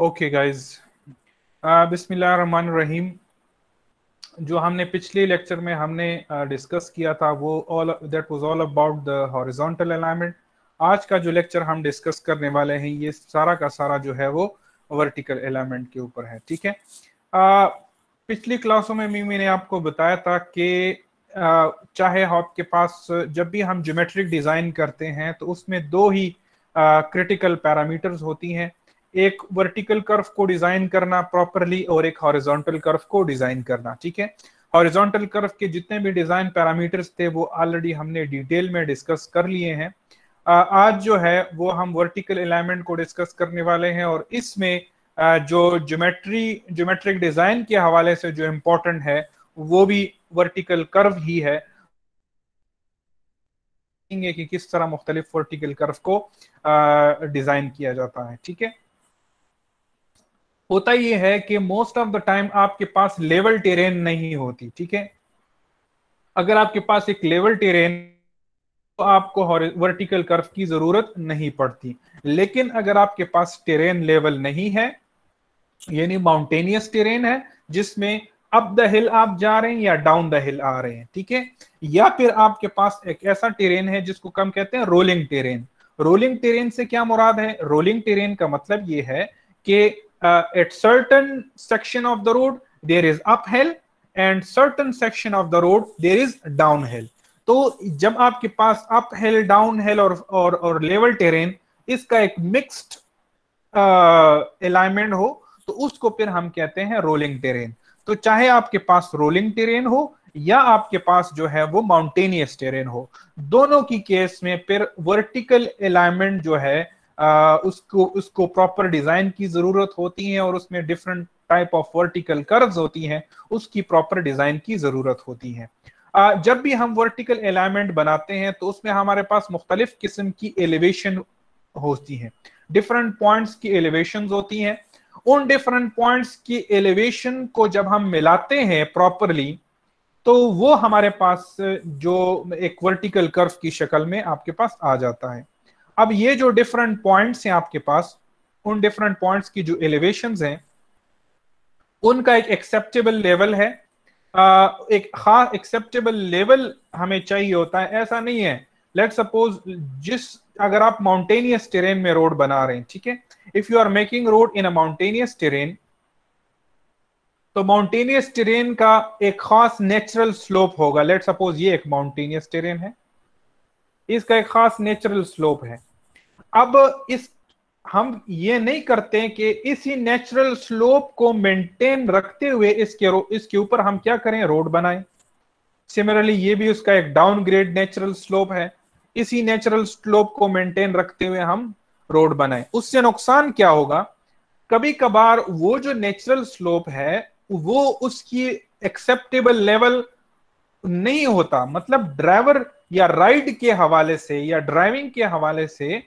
Okay guys guys रहीम जो हमने पिछले लेक्चर में हमने डिस्कस uh, किया था वो all that was all about the horizontal alignment आज का जो लेक्चर हम डिस्कस करने वाले हैं ये सारा का सारा जो है वो वर्टिकल अलाइनमेंट के ऊपर है ठीक है? uh, पिछली क्लासों में मी मैंने आपको बताया था कि uh, चाहे आपके पास जब भी हम ज्योमेट्रिक डिज़ाइन करते हैं तो उसमें दो ही क्रिटिकल पैरामीटर्स होती हैं। एक वर्टिकल कर्व को डिज़ाइन करना प्रॉपरली और एक हॉरिजॉन्टल कर्व को डिज़ाइन करना, ठीक है? हॉरिजॉन्टल कर्व के जितने भी डिज़ाइन पैरामीटर्स थे, वो ऑलरेडी हमने डिटेल में डिस्कस कर लिए हैं। आज जो है, वो हम वर्टिकल अलाइनमेंट को डिस्कस करने वाले हैं और इसमें जो ज्योमेट्री ज्योमेट्रिक डिज़ाइन के हवाले से जो इम्पोर्टेंट है, वो भी वर्टिकल कर्व ही है। कि किस तरह मुख्तलिफ़ वर्टिकल कर्व को डिज़ाइन किया जाता है, ठीक है? होता ये है कि मोस्ट ऑफ़ द टाइम आपके पास लेवल टेरेन नहीं होती, ठीक है? अगर आपके पास एक लेवल टेरेन तो आपको वर्टिकल कर्व की ज़रूरत नहीं पड़ती। लेकिन अगर आपके पास टेरेन लेवल नहीं है, यानी माउंटेनियस टेरेन है, जिसमें अप द हिल आप जा रहे हैं या डाउन द हिल आ रहे हैं, ठीक है? या फिर आपके पास एक ऐसा टेरेन है जिसको कम कहते हैं रोलिंग टेरेन रोलिंग टेरेन से क्या मुराद है? रोलिंग टेरेन का मतलब ये है कि uh, at certain section of the road there is uphill and certain section of the road there is downhill. तो जब आपके पास अप हिल डाउन हिल और और और लेवल टेरेन इसका एक मिक्स्ड अलाइनमेंट हो तो उसको फिर हम कहते हैं रोलिंग टेरेन तो चाहे आपके पास रोलिंग टेरेन हो या आपके पास जो है वो माउंटेनियस टेरेन हो दोनों की केस में फिर वर्टिकल अलाइनमेंट जो है उसको उसको प्रॉपर डिज़ाइन की ज़रूरत होती है और उसमें different type of vertical curves होती हैं, उसकी प्रॉपर डिज़ाइन की ज़रूरत होती है। जब भी हम वर्टिकल अलाइनमेंट बनाते हैं तो उसमें हमारे पास मुख्तलिफ़ किस्म की एलिवेशन होती है। डिफरेंट पॉइंट्स की एलिवेशन होती हैं। उन डिफरेंट पॉइंट्स की एलिवेशन को जब हम मिलाते हैं प्रॉपरली तो वो हमारे पास जो एक वर्टिकल कर्व की शक्ल में आपके पास आ जाता है। अब ये जो डिफरेंट पॉइंट्स हैं आपके पास उन डिफरेंट पॉइंट्स की जो एलिवेशन हैं उनका एक एक्सेप्टेबल लेवल है। आ, एक खास एक्सेप्टेबल लेवल हमें चाहिए होता है ऐसा नहीं है। लेट सपोज़ जिस अगर आप माउंटेनियस टेरेन में रोड बना रहे हैं ठीक है? If you are making road in a mountainous terrain तो माउंटेनियस टेरेन का एक खास नेचुरल स्लोप होगा। लेट सपोज़ ये एक माउंटेनियस टेरेन है। इसका एक खास नेचुरल स्लोप है। अब इस, हम ये नहीं करते कि इसी नेचुरल स्लोप को मेंटेन रखते हुए इसके इसके ऊपर हम क्या करें? रोड बनाएँ। सिमिलरली ये भी उसका एक डाउन ग्रेड नेचुरल स्लोप है। इसी नेचुरल स्लोप को मेंटेन रखते हुए हम रोड बनाएँ। उससे नुकसान क्या होगा? कभी कभार वो जो नेचुरल स्लोप है, वो उसकी एक्सेप्टेबल लेवल नहीं होता। मतलब ड्राइवर या राइड के हवाले से या ड्राइविंग के हवाले से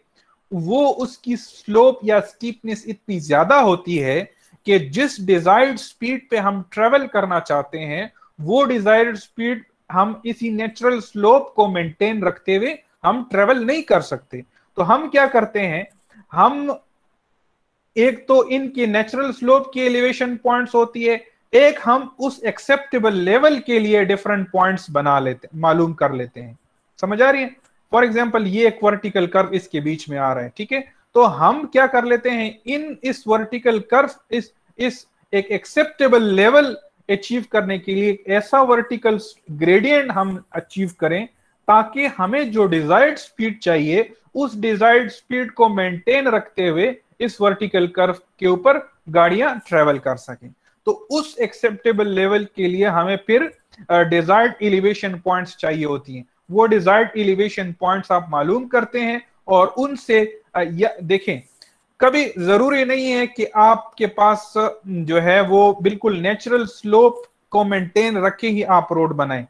वो उसकी स्लोप या स्टीपनेस इतनी ज़्यादा होती है कि जिस डिजायर्ड स्पीड पे हम ट्रेवल करना चाहते हैं, वो डिजायर्ड स्पीड हम इसी नेचुरल स्लोप को मेंटेन रखते हुए हम ट्रेवल नहीं कर सकते। तो हम क्या करते हैं, हम एक तो इनके नेचुरल स्लोप की एलिवेशन पॉइंट्स होती है, एक हम उस एक्सेप्टेबल लेवल के लिए डिफरेंट पॉइंट्स बना लेते, मालूम कर लेते हैं। समझ आ रही है? फॉर एग्ज़ाम्पल ये एक वर्टिकल कर्व इसके बीच में आ रहा है, ठीक है? तो हम क्या कर लेते हैं? इन इस वर्टिकल कर्व इस इस एक एक्सेप्टेबल लेवल अचीव करने के लिए ऐसा वर्टिकल ग्रेडियंट हम अचीव करें ताकि हमें जो डिजायर्ड स्पीड चाहिए, उस डिजायर्ड स्पीड को मेंटेन रखते हुए इस वर्टिकल कर्व के ऊपर गाड़ियाँ ट्रेवल कर सकें। तो उस एक्सेप्टेबल लेवल के लिए हमें फिर डिजायर्ड एलिवेशन पॉइंट्स चाहिए होती हैं। वो डिजायर्ड एलिवेशन पॉइंट्स आप मालूम करते हैं और उनसे देखें, कभी ज़रूरी नहीं है कि आपके पास जो है वो बिल्कुल नेचुरल स्लोप को मेंटेन रखे ही आप रोड बनाएँ।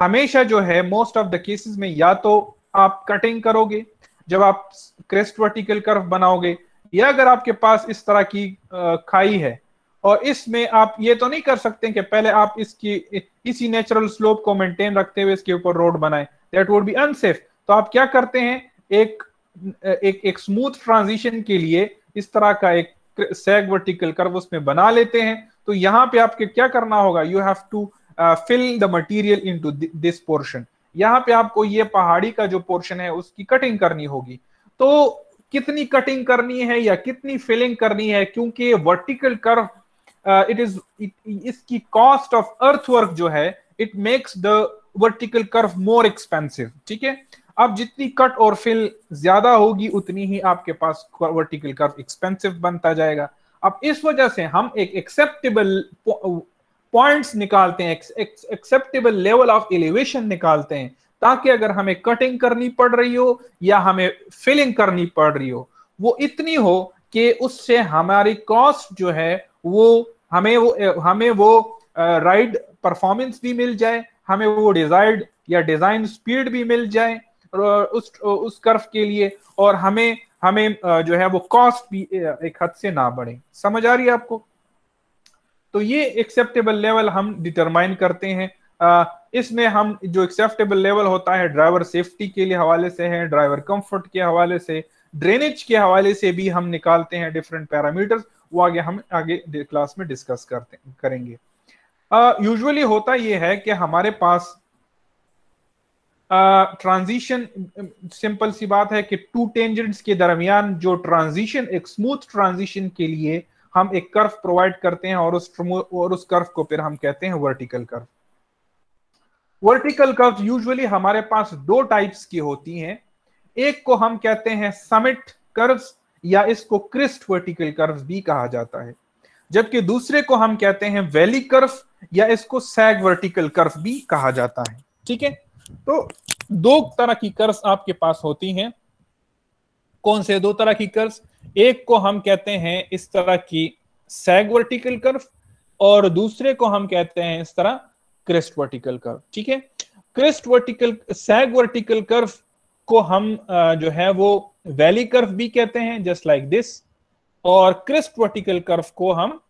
हमेशा जो है मोस्ट ऑफ़ द केसेस में या तो आप कटिंग करोगे, जब आप क्रेस्ट वर्टिकल कर्व बनाओगे, या अगर आपके पास इस तरह की खाई है, और इसमें आप ये तो नहीं कर सकते कि पहले आप इसकी, इसी नेचुरल स्लोप को मेंटेन रखते हुए इसके ऊपर रोड बनाए। दैट वुड बी अनसेफ तो आप क्या करते हैं? एक एक एक स्मूथ ट्रांजिशन के लिए इस तरह का एक सैग वर्टिकल कर्व उसमें बना लेते हैं। तो यहाँ पे आपके क्या करना होगा? You have to fill the material into this portion यहाँ पे आपको ये पहाड़ी का जो पोर्शन है, उसकी कटिंग करनी होगी। तो कितनी कटिंग करनी है या कितनी फिलिंग करनी है? क्योंकि वर्टिकल कर्व इट इज़ इसकी कॉस्ट ऑफ़ अर्थ वर्क जो है it makes the vertical curve more expensive, ठीक है? अब जितनी कट और फिल ज़्यादा होगी, उतनी ही आपके पास वर्टिकल कर्व एक्सपेंसिव बनता जाएगा। अब इस वजह से हम एक एक्सेप्टेबल पॉइंट्स निकालते हैं एक्सेप्टेबल लेवल ऑफ़ एलिवेशन निकालते हैं, ताकि अगर हमें कटिंग करनी पड़ रही हो या हमें फिलिंग करनी पड़ रही हो, वो इतनी हो कि उससे हमारी कॉस्ट जो है, वो हमें वो हमें वो राइड परफॉर्मेंस भी मिल जाए हमें वो डिजायर्ड या डिज़ाइन स्पीड भी मिल जाए उस उस कर्व के लिए और हमें हमें जो है वो कॉस्ट भी एक हद से ना बढ़े। समझ आ रही है आपको? तो ये एक्सेप्टेबल लेवल हम डिटरमाइन करते हैं। इसमें हम जो एक्सेप्टेबल लेवल होता है ड्राइवर सेफ्टी के लिए हवाले से है ड्राइवर कंफर्ट के हवाले से ड्रेनेज के हवाले से भी हम निकालते हैं डिफरेंट पैरामीटर्स वो आगे हम, आगे क्लास में डिस्कस करते, करेंगे। यूजुअली uh, होता ये है कि हमारे पास ट्रांजिशन uh, सिंपल सी बात है कि टू टेंजेंट्स के दरमियान जो ट्रांजिशन एक स्मूथ ट्रांजिशन के लिए हम एक कर्व प्रोवाइड करते हैं और उस और उस कर्व को फिर हम कहते हैं vertical curve vertical curve usually हमारे पास दो टाइप्स की होती हैं. एक को हम कहते हैं समिट कर्व्स या इसको क्रिस्ट वर्टिकल कर्व भी कहा जाता है. जबकि दूसरे को हम कहते हैं वैली कर्व या इसको सैग वर्टिकल कर्व भी कहा जाता है। ठीक है? तो दो तरह की कर्व आपके पास होती हैं। कौन से दो तरह की कर्व एक को हम कहते हैं इस तरह की सैग वर्टिकल कर्व और दूसरे को हम कहते हैं इस तरह क्रिस्ट वर्टिकल कर्व ठीक है? Crest vertical sag vertical curve को हम जो है वो वैली कर्व भी कहते हैं जस्ट लाइक दिस और क्रिस्ट वर्टिकल कर्व को हम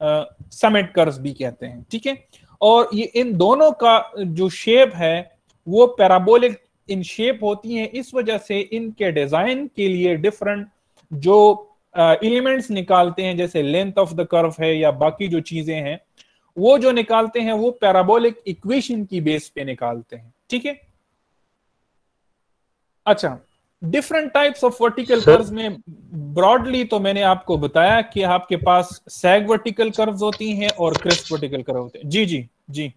समिट कर्व भी कहते हैं, ठीक है? और ये इन दोनों का जो शेप है, वो पैराबोलिक इन शेप होती है, इस वजह से इनके डिज़ाइन के लिए डिफरेंट जो एलिमेंट्स निकालते हैं, जैसे लेंथ ऑफ़ द कर्व है या बाकी जो चीज़ें हैं, वो जो निकालते हैं, वो पैराबोलिक इक्वेशन की बेस पे निकालते हैं, ठीक है? अच्छा different types of vertical curves में ब्रॉडली तो मैंने आपको बताया कि आपके पास सैग वर्टिकल कर्व्स होती हैं और क्रिस्प वर्टिकल कर्व होते हैं। जी जी जी।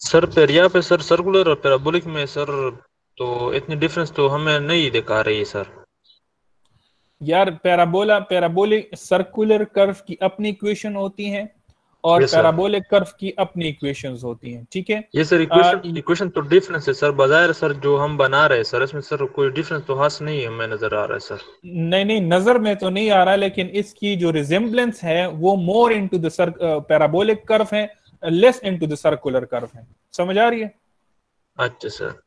सर पर यहाँ पे सर सर्कुलर और पैराबोलिक में सर तो इतनी डिफरेंस तो हमें नहीं दिखा रही है सर यार पैराबोला पैराबोलिक सर्कुलर कर्व की अपनी इक्वेशन होती है। और पैराबोलिक कर्व की अपनी इक्वेशंस होती हैं ठीक है? ये सर इक्वेशन इक्वेशन तो डिफरेंस है सर बजाय सर जो हम बना रहे हैं सर इसमें सर कोई डिफरेंस तो खास नहीं है हमें नज़र आ रहा है सर नहीं नहीं नज़र में तो नहीं आ रहा लेकिन इसकी जो रिजेम्बलेंस है वो more into the sir parabolic curve है less into the circular curve है. समझ आ रही है? अच्छा सर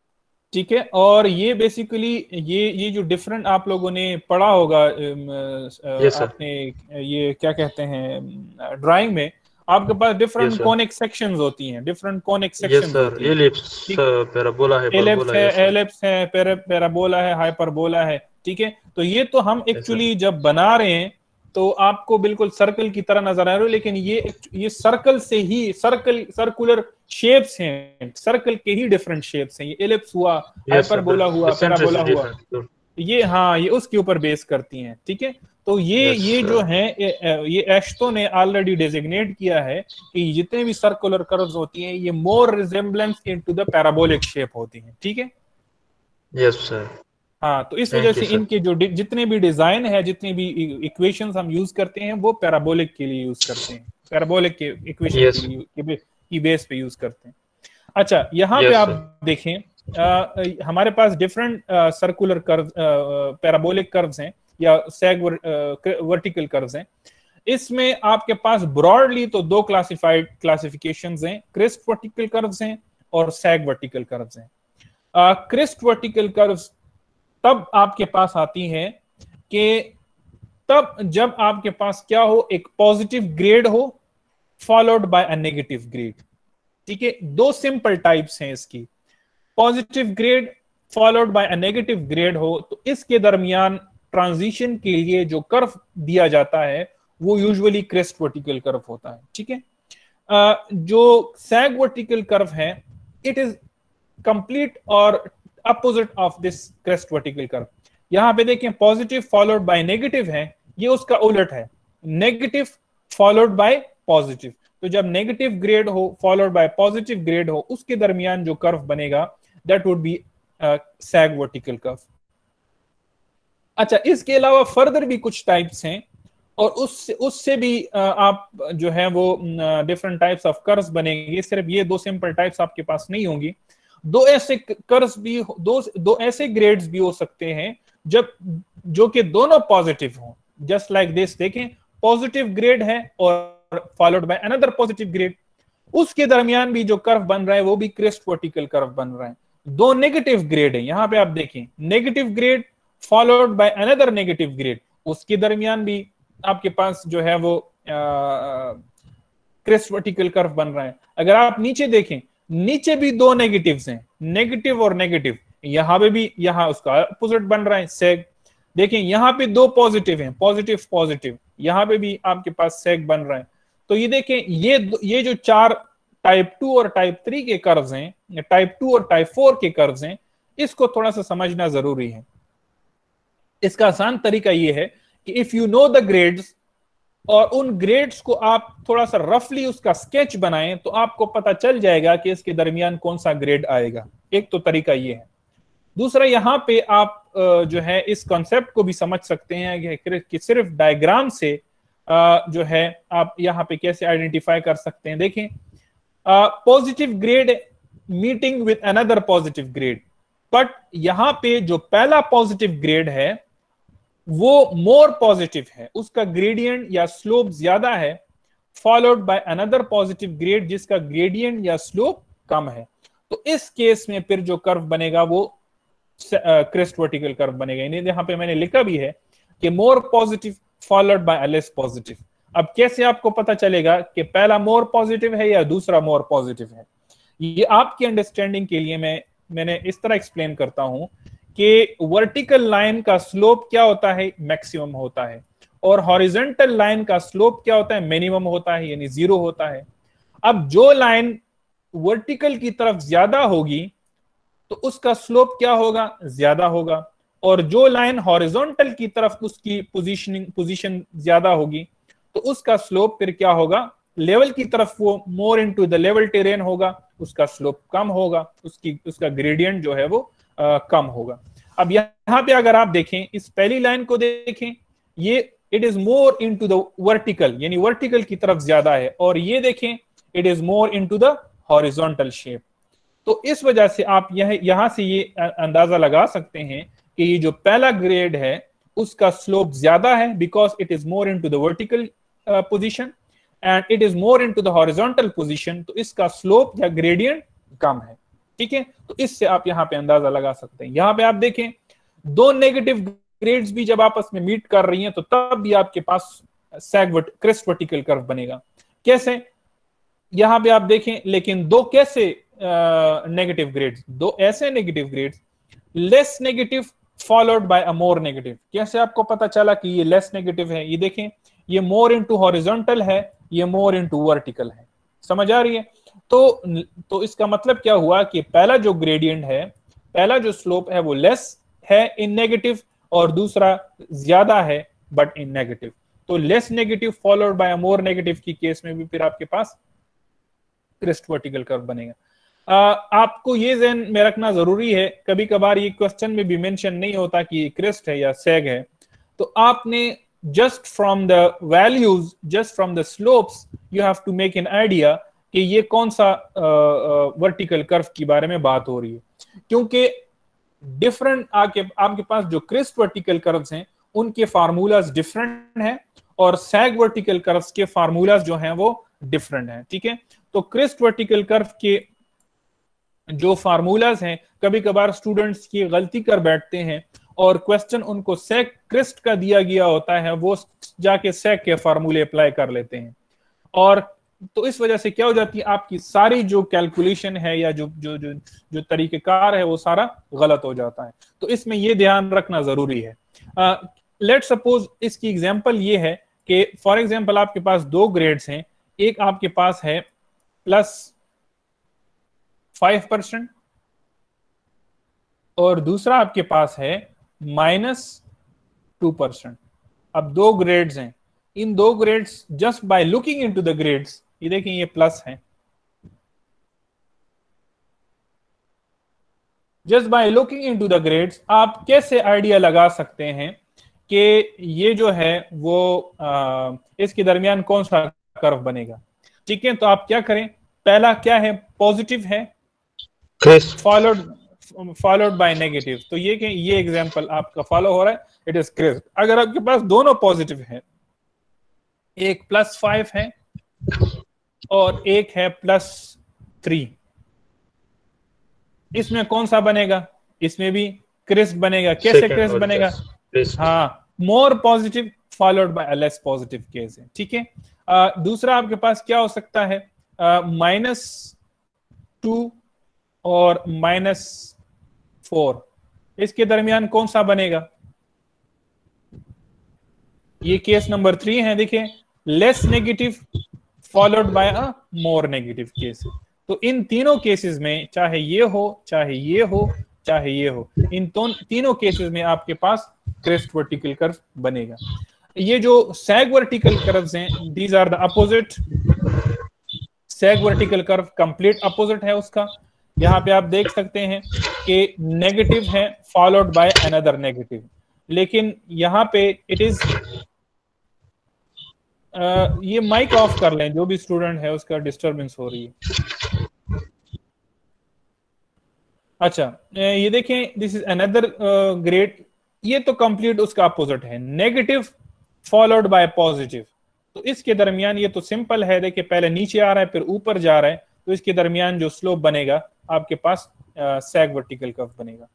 ठीक है? और ये बेसिकली ये ये जो डिफरेंट आप लोगों ने पढ़ा होगा आपने ये क्या कहते हैं ड्राइंग में आपके पास डिफरेंट कॉनिक सेक्शंस होती हैं डिफरेंट कॉनिक सेक्शंस हैं। एलिप्स पैराबोला है एलिप्स है एलिप्स है पैराबोला है हाइपरबोला है ठीक है? तो ये तो हम एक्चुअली जब बना रहे हैं तो आपको बिल्कुल सर्कल की तरह नज़र आ रहे हो लेकिन ये ये सर्कल से ही सर्कल सर्कुलर शेप्स हैं सर्कल के ही डिफरेंट शेप्स हैं। ये एलिप्स हुआ हाइपरबोला हुआ पैराबोला हुआ। ये हाँ ये उसके ऊपर बेस करती हैं ठीक है? तो ये yes, ये जो है ये एश्तो ने ऑलरेडी डेजिग्नेट किया है कि जितने भी सर्कुलर कर्व्स होती हैं ये more resemblance into the parabolic shape होती हैं ठीक है? यस सर हाँ तो इस वजह से इनके जो जितने भी डिज़ाइन है जितने भी इक्वेशन हम यूज़ करते हैं वो पैराबोलिक के लिए यूज़ करते हैं। पैराबोलिक के इक्वेशन yes. की बेस पे यूज़ करते हैं। अच्छा यहाँ yes, पे आप. देखें हमारे पास different circular curve parabolic curves हैं या सैग वर्टिकल कर्व्स हैं। इसमें आपके पास ब्रॉडली तो दो क्लासिफाइड क्लासिफिकेशंस हैं क्रिस्ट वर्टिकल कर्व्स हैं और सैग वर्टिकल कर्व्स हैं। क्रिस्ट वर्टिकल कर्व्स तब आपके पास आती हैं कि तब जब आपके पास क्या हो, एक पॉजिटिव ग्रेड हो followed by a negative grade ठीक है? दो सिंपल टाइप्स हैं इसकी। Positive grade followed by a negative grade हो तो इसके दरमियान ट्रांजिशन के लिए जो कर्व दिया जाता है, वो यूजुअली क्रेस्ट वर्टिकल कर्व होता है, ठीक है? जो सैग वर्टिकल कर्व है इट इज़ कंप्लीट और opposite of this crest vertical curve यहाँ पे देखें पॉजिटिव फॉलोड बाय नेगेटिव है, ये उसका उलट है। नेगेटिव फॉलोड बाय पॉजिटिव तो जब नेगेटिव ग्रेड हो फॉलोड बाय पॉजिटिव ग्रेड हो, उसके दरमियान जो कर्व बनेगा that would be sag vertical curve अच्छा इसके अलावा फर्दर भी कुछ टाइप्स हैं, और उससे उससे भी आप जो है वो डिफरेंट टाइप्स ऑफ़ कर्व्स बनेंगे। सिर्फ़ ये दो सिंपल टाइप्स आपके पास नहीं होंगी। दो ऐसे कर्व्स भी दो दो ऐसे ग्रेड्स भी हो सकते हैं, जब, जो कि दोनों पॉजिटिव हों। जस्ट लाइक दिस देखें पॉजिटिव ग्रेड है, और followed by another positive grade उसके दरमियान भी जो कर्व बन रहा है, वो भी क्रिस्ट वर्टिकल कर्व बन रहा है। दो नेगेटिव ग्रेड है। यहाँ पे आप देखें negative grade followed by another negative grade उसके दरमियान भी आपके पास जो है वो क्रिस्ट वर्टिकल कर्व बन रहा है। अगर आप नीचे देखें, नीचे भी दो नेगेटिव्स हैं। नेगेटिव और नेगेटिव यहाँ पे भी, यहाँ उसका अपोजिट बन रहा है सेग देखें, यहाँ पे दो पॉजिटिव हैं। पॉजिटिव पॉजिटिव यहाँ पे भी आपके पास सेग बन रहा है। तो ये देखें, ये ये जो चार टाइप टू और टाइप थ्री के कर्व्स हैं टाइप टू और टाइप फोर के कर्व्स हैं, इसको थोड़ा सा समझना ज़रूरी है। इसका आसान तरीका यह है कि if you know the grades और उन ग्रेड्स को आप थोड़ा सा रफली उसका स्केच बनाएँ तो आपको पता चल जाएगा कि इसके दरमियान कौन सा ग्रेड आएगा। एक तो तरीका ये है। दूसरा, यहाँ पे आप जो है, इस कॉन्सेप्ट को भी समझ सकते हैं कि सिर्फ़ डायग्राम से जो है, आप यहाँ पे कैसे आइडेंटिफाई कर सकते हैं। देखें positive grade meeting with another positive grade but यहाँ पे जो पहला पॉजिटिव ग्रेड है, वो मोर पॉजिटिव है। उसका ग्रेडियंट या स्लोप ज़्यादा है followed by another positive grade जिसका ग्रेडियंट या स्लोप कम है। तो इस केस में फिर जो कर्व बनेगा, वो क्रिस्ट वर्टिकल कर्व बनेगा। यहाँ पे मैंने लिखा भी है कि more positive followed by less positive अब कैसे आपको पता चलेगा कि पहला मोर पॉजिटिव है या दूसरा मोर पॉजिटिव है? ये आपकी अंडरस्टैंडिंग के लिए मैं, मैंने इस तरह एक्सप्लेन करता हूँ कि वर्टिकल लाइन का स्लोप क्या होता है? मैक्सिमम होता है। और हॉरिजेंटल लाइन का स्लोप क्या होता है? मिनिमम होता है, यानी ज़ीरो होता है। अब जो लाइन वर्टिकल की तरफ़ ज़्यादा होगी तो उसका स्लोप क्या होगा? ज़्यादा होगा। और जो लाइन हॉरिजॉन्टल की तरफ़ उसकी पोजीशनिंग पोजीशन ज़्यादा होगी तो उसका स्लोप फिर क्या होगा? लेवल की तरफ़ वो more into the level terrain होगा उसका स्लोप कम होगा उसकी उसका ग्रेडियंट जो है वो आ, कम होगा। अब यहाँ पे अगर आप देखें इस पहली लाइन को देखें ये it is more into the vertical यानी वर्टिकल की तरफ़ ज़्यादा है और ये देखें it is more into the horizontal shape तो इस वजह से आप यह यहाँ से ये अंदाज़ा लगा सकते हैं कि ये जो पहला ग्रेड है उसका स्लोप ज़्यादा है because it is more into the vertical position and it is more into the horizontal position तो इसका स्लोप या ग्रेडियंट कम है। ठीक है? तो इससे आप यहाँ पे अंदाज़ा लगा सकते हैं। यहाँ पे आप देखें, दो नेगेटिव ग्रेड्स भी जब आपस में मीट कर रही हैं तो तब भी आपके पास सैग क्रिस्ट वर्टिकल कर्व बनेगा। कैसे? यहाँ पे आप देखें, लेकिन दो कैसे नेगेटिव ग्रेड्स दो ऐसे negative grades less negative followed by a more negative कैसे आपको पता चला कि ये लेस नेगेटिव है? ये देखें ये मोर इनटू हॉरिजॉन्टल है ये मोर इनटू वर्टिकल है। समझ आ रही है? तो तो इसका मतलब क्या हुआ कि पहला जो ग्रेडियंट है पहला जो स्लोप है वो लेस है इन नेगेटिव और दूसरा ज़्यादा है बट इन नेगेटिव तो less negative followed by more negative की केस में भी फिर आपके पास क्रिस्ट वर्टिकल कर्व बनेगा। आ, आपको ये जहन में रखना ज़रूरी है। कभी कभार ये क्वेश्चन में भी मेंशन नहीं होता कि क्रिस्ट है या सेग है। तो आपने just from the values just from the slopes you have to make an idea कि ये कौन सा वर्टिकल कर्व की बारे में बात हो रही है। क्योंकि डिफरेंट आपके आपके पास जो क्रिस्ट वर्टिकल कर्व्स हैं, उनके फार्मूलाज डिफरेंट हैं और सैग वर्टिकल कर्व्स के फार्मूलाज जो हैं वो डिफरेंट हैं, ठीक है? तो क्रिस्ट वर्टिकल कर्व के जो फार्मूलाज हैं कभी कभार स्टूडेंट्स की गलती कर बैठते हैं और क्वेश्चन उनको सेक क्रिस्ट का दिया गया होता है, वो जाके सेक के फार्मूले अप्लाई कर लेते हैं। और तो इस वजह से क्या हो जाती है, आपकी सारी जो कैलकुलेशन है या जो जो जो जो तरीकेकार है, वो सारा गलत हो जाता है। तो इसमें ये ध्यान रखना ज़रूरी है। लेट सपोज़ इसकी एग्ज़ाम्पल ये है कि फॉर एग्ज़ाम्पल आपके पास दो ग्रेड्स हैं, एक आपके पास है प्लस फाइव परसेंट और दूसरा आपके पास है माइनस टू परसेंट अब दो ग्रेड्स हैं। इन दो grades just by looking into the grades ये देखें ये प्लस है। Just by looking into the grades आप कैसे आइडिया लगा सकते हैं कि ये जो है वो आ, इसके दरमियान कौन सा कर्व बनेगा? ठीक है तो आप क्या करें? पहला क्या है? पॉजिटिव है। फॉलोड फॉलोड बाय नेगेटिव तो ये कि ये एग्जांपल आपका फॉलो हो रहा है इट इज़ क्रिस्प अगर आपके पास दोनों पॉजिटिव है एक प्लस फाइव है और एक है प्लस थ्री इसमें कौन सा बनेगा? इसमें भी क्रिस्प बनेगा. कैसे क्रिस्प बनेगा? हाँ more positive followed by less positive case है ठीक है? दूसरा आपके पास क्या हो सकता है? माइनस uh, टू और माइनस फोर। इसके दरमियान कौन सा बनेगा? ये केस नंबर थ्री है देखिए। Less negative followed by a more negative case तो इन तीनों केसेस में चाहे ये हो चाहे ये हो चाहे ये हो इन तो, तीनों केसेस में आपके पास क्रेस्ट वर्टिकल कर्व बनेगा। ये जो सैग वर्टिकल कर्व्स हैं these are the opposite sag vertical curve complete opposite है उसका। यहाँ पे आप देख सकते हैं कि नेगेटिव है फॉलोड बाय अनदर नेगेटिव लेकिन यहाँ पे इट इज़ ये माइक ऑफ़ कर लें, जो भी स्टूडेंट है, उसका डिस्टरबेंस हो रही है। अच्छा ये देखें दिस इज़ अनदर ग्रेट ये तो कंप्लीट उसका अपोजिट है। नेगेटिव फॉलोड बाय पॉजिटिव तो इसके दरमियान ये तो सिंपल है, देखिए, पहले नीचे आ रहा है, फिर ऊपर जा रहा है। तो इसके दरमियान जो स्लोप बनेगा, आपके पास सैग वर्टिकल कर्व बनेगा।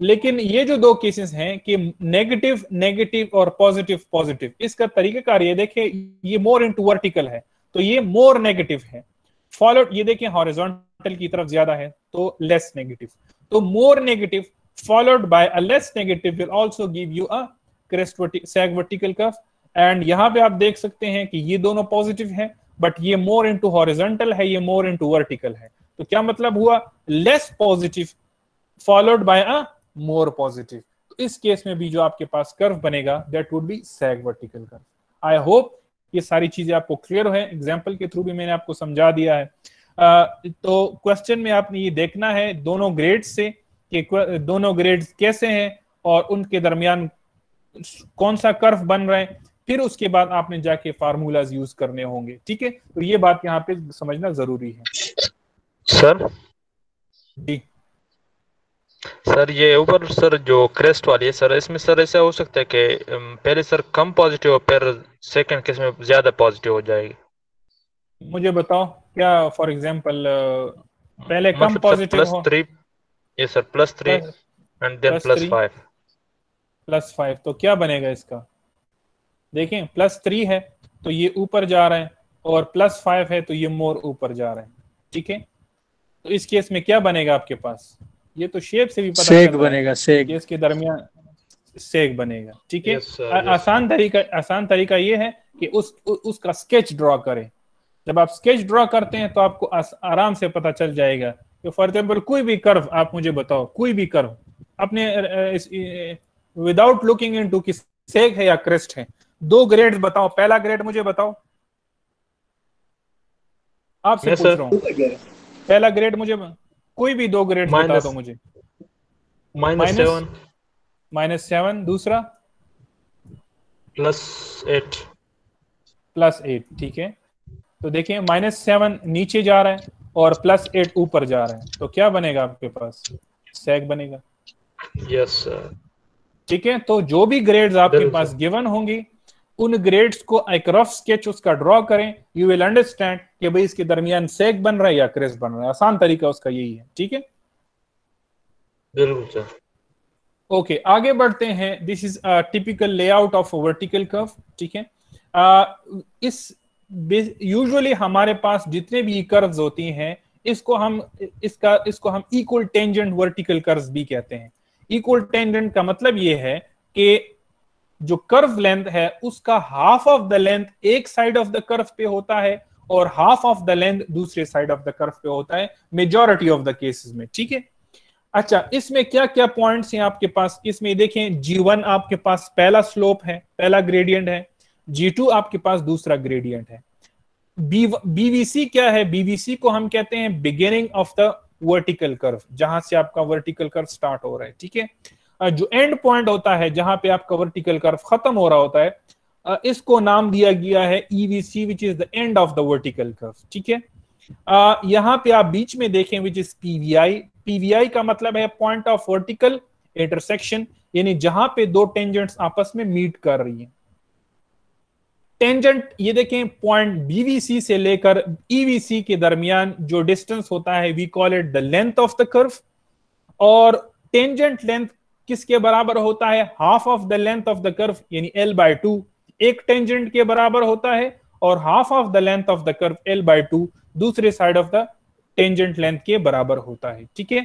लेकिन ये जो दो केसेस हैं कि नेगेटिव नेगेटिव और पॉजिटिव पॉजिटिव इसका तरीकाकार ये देखें, ये मोर इनटू वर्टिकल है तो ये मोर नेगेटिव है। फॉलोड ये देखें हॉरिजॉन्टल की तरफ़ ज़्यादा है तो लेस नेगेटिव तो more negative followed by a less negative will also give you a crest sag vertical curve and यहाँ पे आप देख सकते हैं कि ये दोनों पॉजिटिव है बट ये मोर इनटू हॉरिजॉन्टल है ये मोर इनटू वर्टिकल है। तो क्या मतलब हुआ? Less positive followed by a more positive तो इस केस में भी जो आपके पास कर्व बनेगा that would be sag vertical curve I hope ये सारी चीज़ें आपको क्लियर है। एग्ज़ाम्पल के थ्रू भी मैंने आपको समझा दिया है। uh, तो क्वेश्चन में आपने ये देखना है दोनों ग्रेड से कि दोनों ग्रेड कैसे हैं और उनके दरमियान कौन सा कर्व बन रहा है। फिर उसके बाद आपने जाके फार्मूलाज यूज़ करने होंगे ठीक है? तो ये बात यहाँ पे समझना ज़रूरी है। सर? जी। सर ये ऊपर सर जो क्रेस्ट वाली है सर इसमें सर ऐसा हो सकता है कि पहले सर कम पॉजिटिव हो फिर सेकंड केस में ज़्यादा पॉजिटिव हो जाएगी। मुझे बताओ क्या फॉर एग्जांपल पहले कम पॉजिटिव प्लस थ्री ये sir plus three and then plus five plus five तो क्या बनेगा इसका? देखें प्लस थ्री है तो ये ऊपर जा रहा है और प्लस फाइव है तो ये मोर ऊपर जा रहा है ठीक है? तो इस केस में क्या बनेगा आपके पास? ये तो शेप से भी पता सेक बनेगा सेक इसके दरमियान सेक बनेगा ठीक है? Yes, आसान तरीका आसान तरीका ये है कि उस उ, उसका स्केच ड्रॉ करें। जब आप स्केच ड्रॉ करते हैं तो आपको आराम से पता चल जाएगा कि फॉर एग्ज़ाम्पल कोई भी कर्व आप मुझे बताओ कोई भी कर्व अपने विदाउट लुकिंग इन टू की सेक है या क्रेस्ट है दो ग्रेड बताओ पहला ग्रेड मुझे बताओ। आपसे पूछ रहा हूँ। पहला ग्रेड मुझे कोई भी दो ग्रेड बता दो मुझे। माइनस सेवन माइनस सेवन दूसरा? प्लस एट प्लस एट ठीक है। तो देखिए माइनस सेवन नीचे जा रहा है और प्लस एट ऊपर जा रहा है। तो क्या बनेगा आपके पास? सैग बनेगा। यस सर ठीक है तो जो भी ग्रेड्स आपके पास गिवन होंगी उन ग्रेड्स को एक रफ स्केच उसका ड्रॉ करें। यू विल अंडरस्टैंड कि भाई इसके दरमियान सेक बन रहा है या क्रेस बन रहा है। आसान तरीका उसका यही है ठीक है? बिल्कुल सर। ओके आगे बढ़ते हैं। This is typical layout of vertical curve ठीक है? uh, इस यूजुअली हमारे पास जितने भी कर्व्स होती हैं इसको हम इसका इसको हम इक्वल टेंजेंट वर्टिकल कर्व्स भी कहते हैं। इक्वल टेंजेंट का मतलब ये है कि जो कर्व लेंथ है, उसका हाफ़ ऑफ़ द लेंथ एक साइड ऑफ़ द कर्व पे होता है और हाफ़ ऑफ़ द लेंथ दूसरे साइड ऑफ़ द कर्व पे होता है मेजोरिटी ऑफ़ द केसेस में, ठीक है? अच्छा इसमें क्या क्या पॉइंट्स हैं आपके पास? इसमें देखें जी वन आपके पास पहला स्लोप है, पहला ग्रेडियंट है जी टू आपके पास दूसरा ग्रेडियंट है। बीवीसी क्या है? बीवीसी को हम कहते हैं beginning of the vertical curve जहाँ से आपका वर्टिकल कर्व स्टार्ट हो रहा है, ठीक है? जो एंड पॉइंट होता है, जहाँ पे आपका वर्टिकल कर्व खत्म हो रहा होता है इसको नाम दिया गया है EVC which is the end of the vertical curve ठीक है? यहाँ पे आप बीच में देखें विच इज़ पीवीआई पीवीआई का मतलब है पॉइंट ऑफ़ वर्टिकल इंटरसेक्शन यानी जहाँ पे दो टेंजेंट्स आपस में मीट कर रही हैं। टेंजेंट ये देखें पॉइंट बीवीसी से लेकर ईवीसी के दरमियान जो डिस्टेंस होता है we call it the length of the curve और टेंजेंट लेंथ किसके बराबर होता है? Half of the length of the curve यानी एल बाय टू एक टेंजेंट के बराबर होता है और half of the length of the curve L by two दूसरे side of the tangent length के बराबर होता है। ठीक है?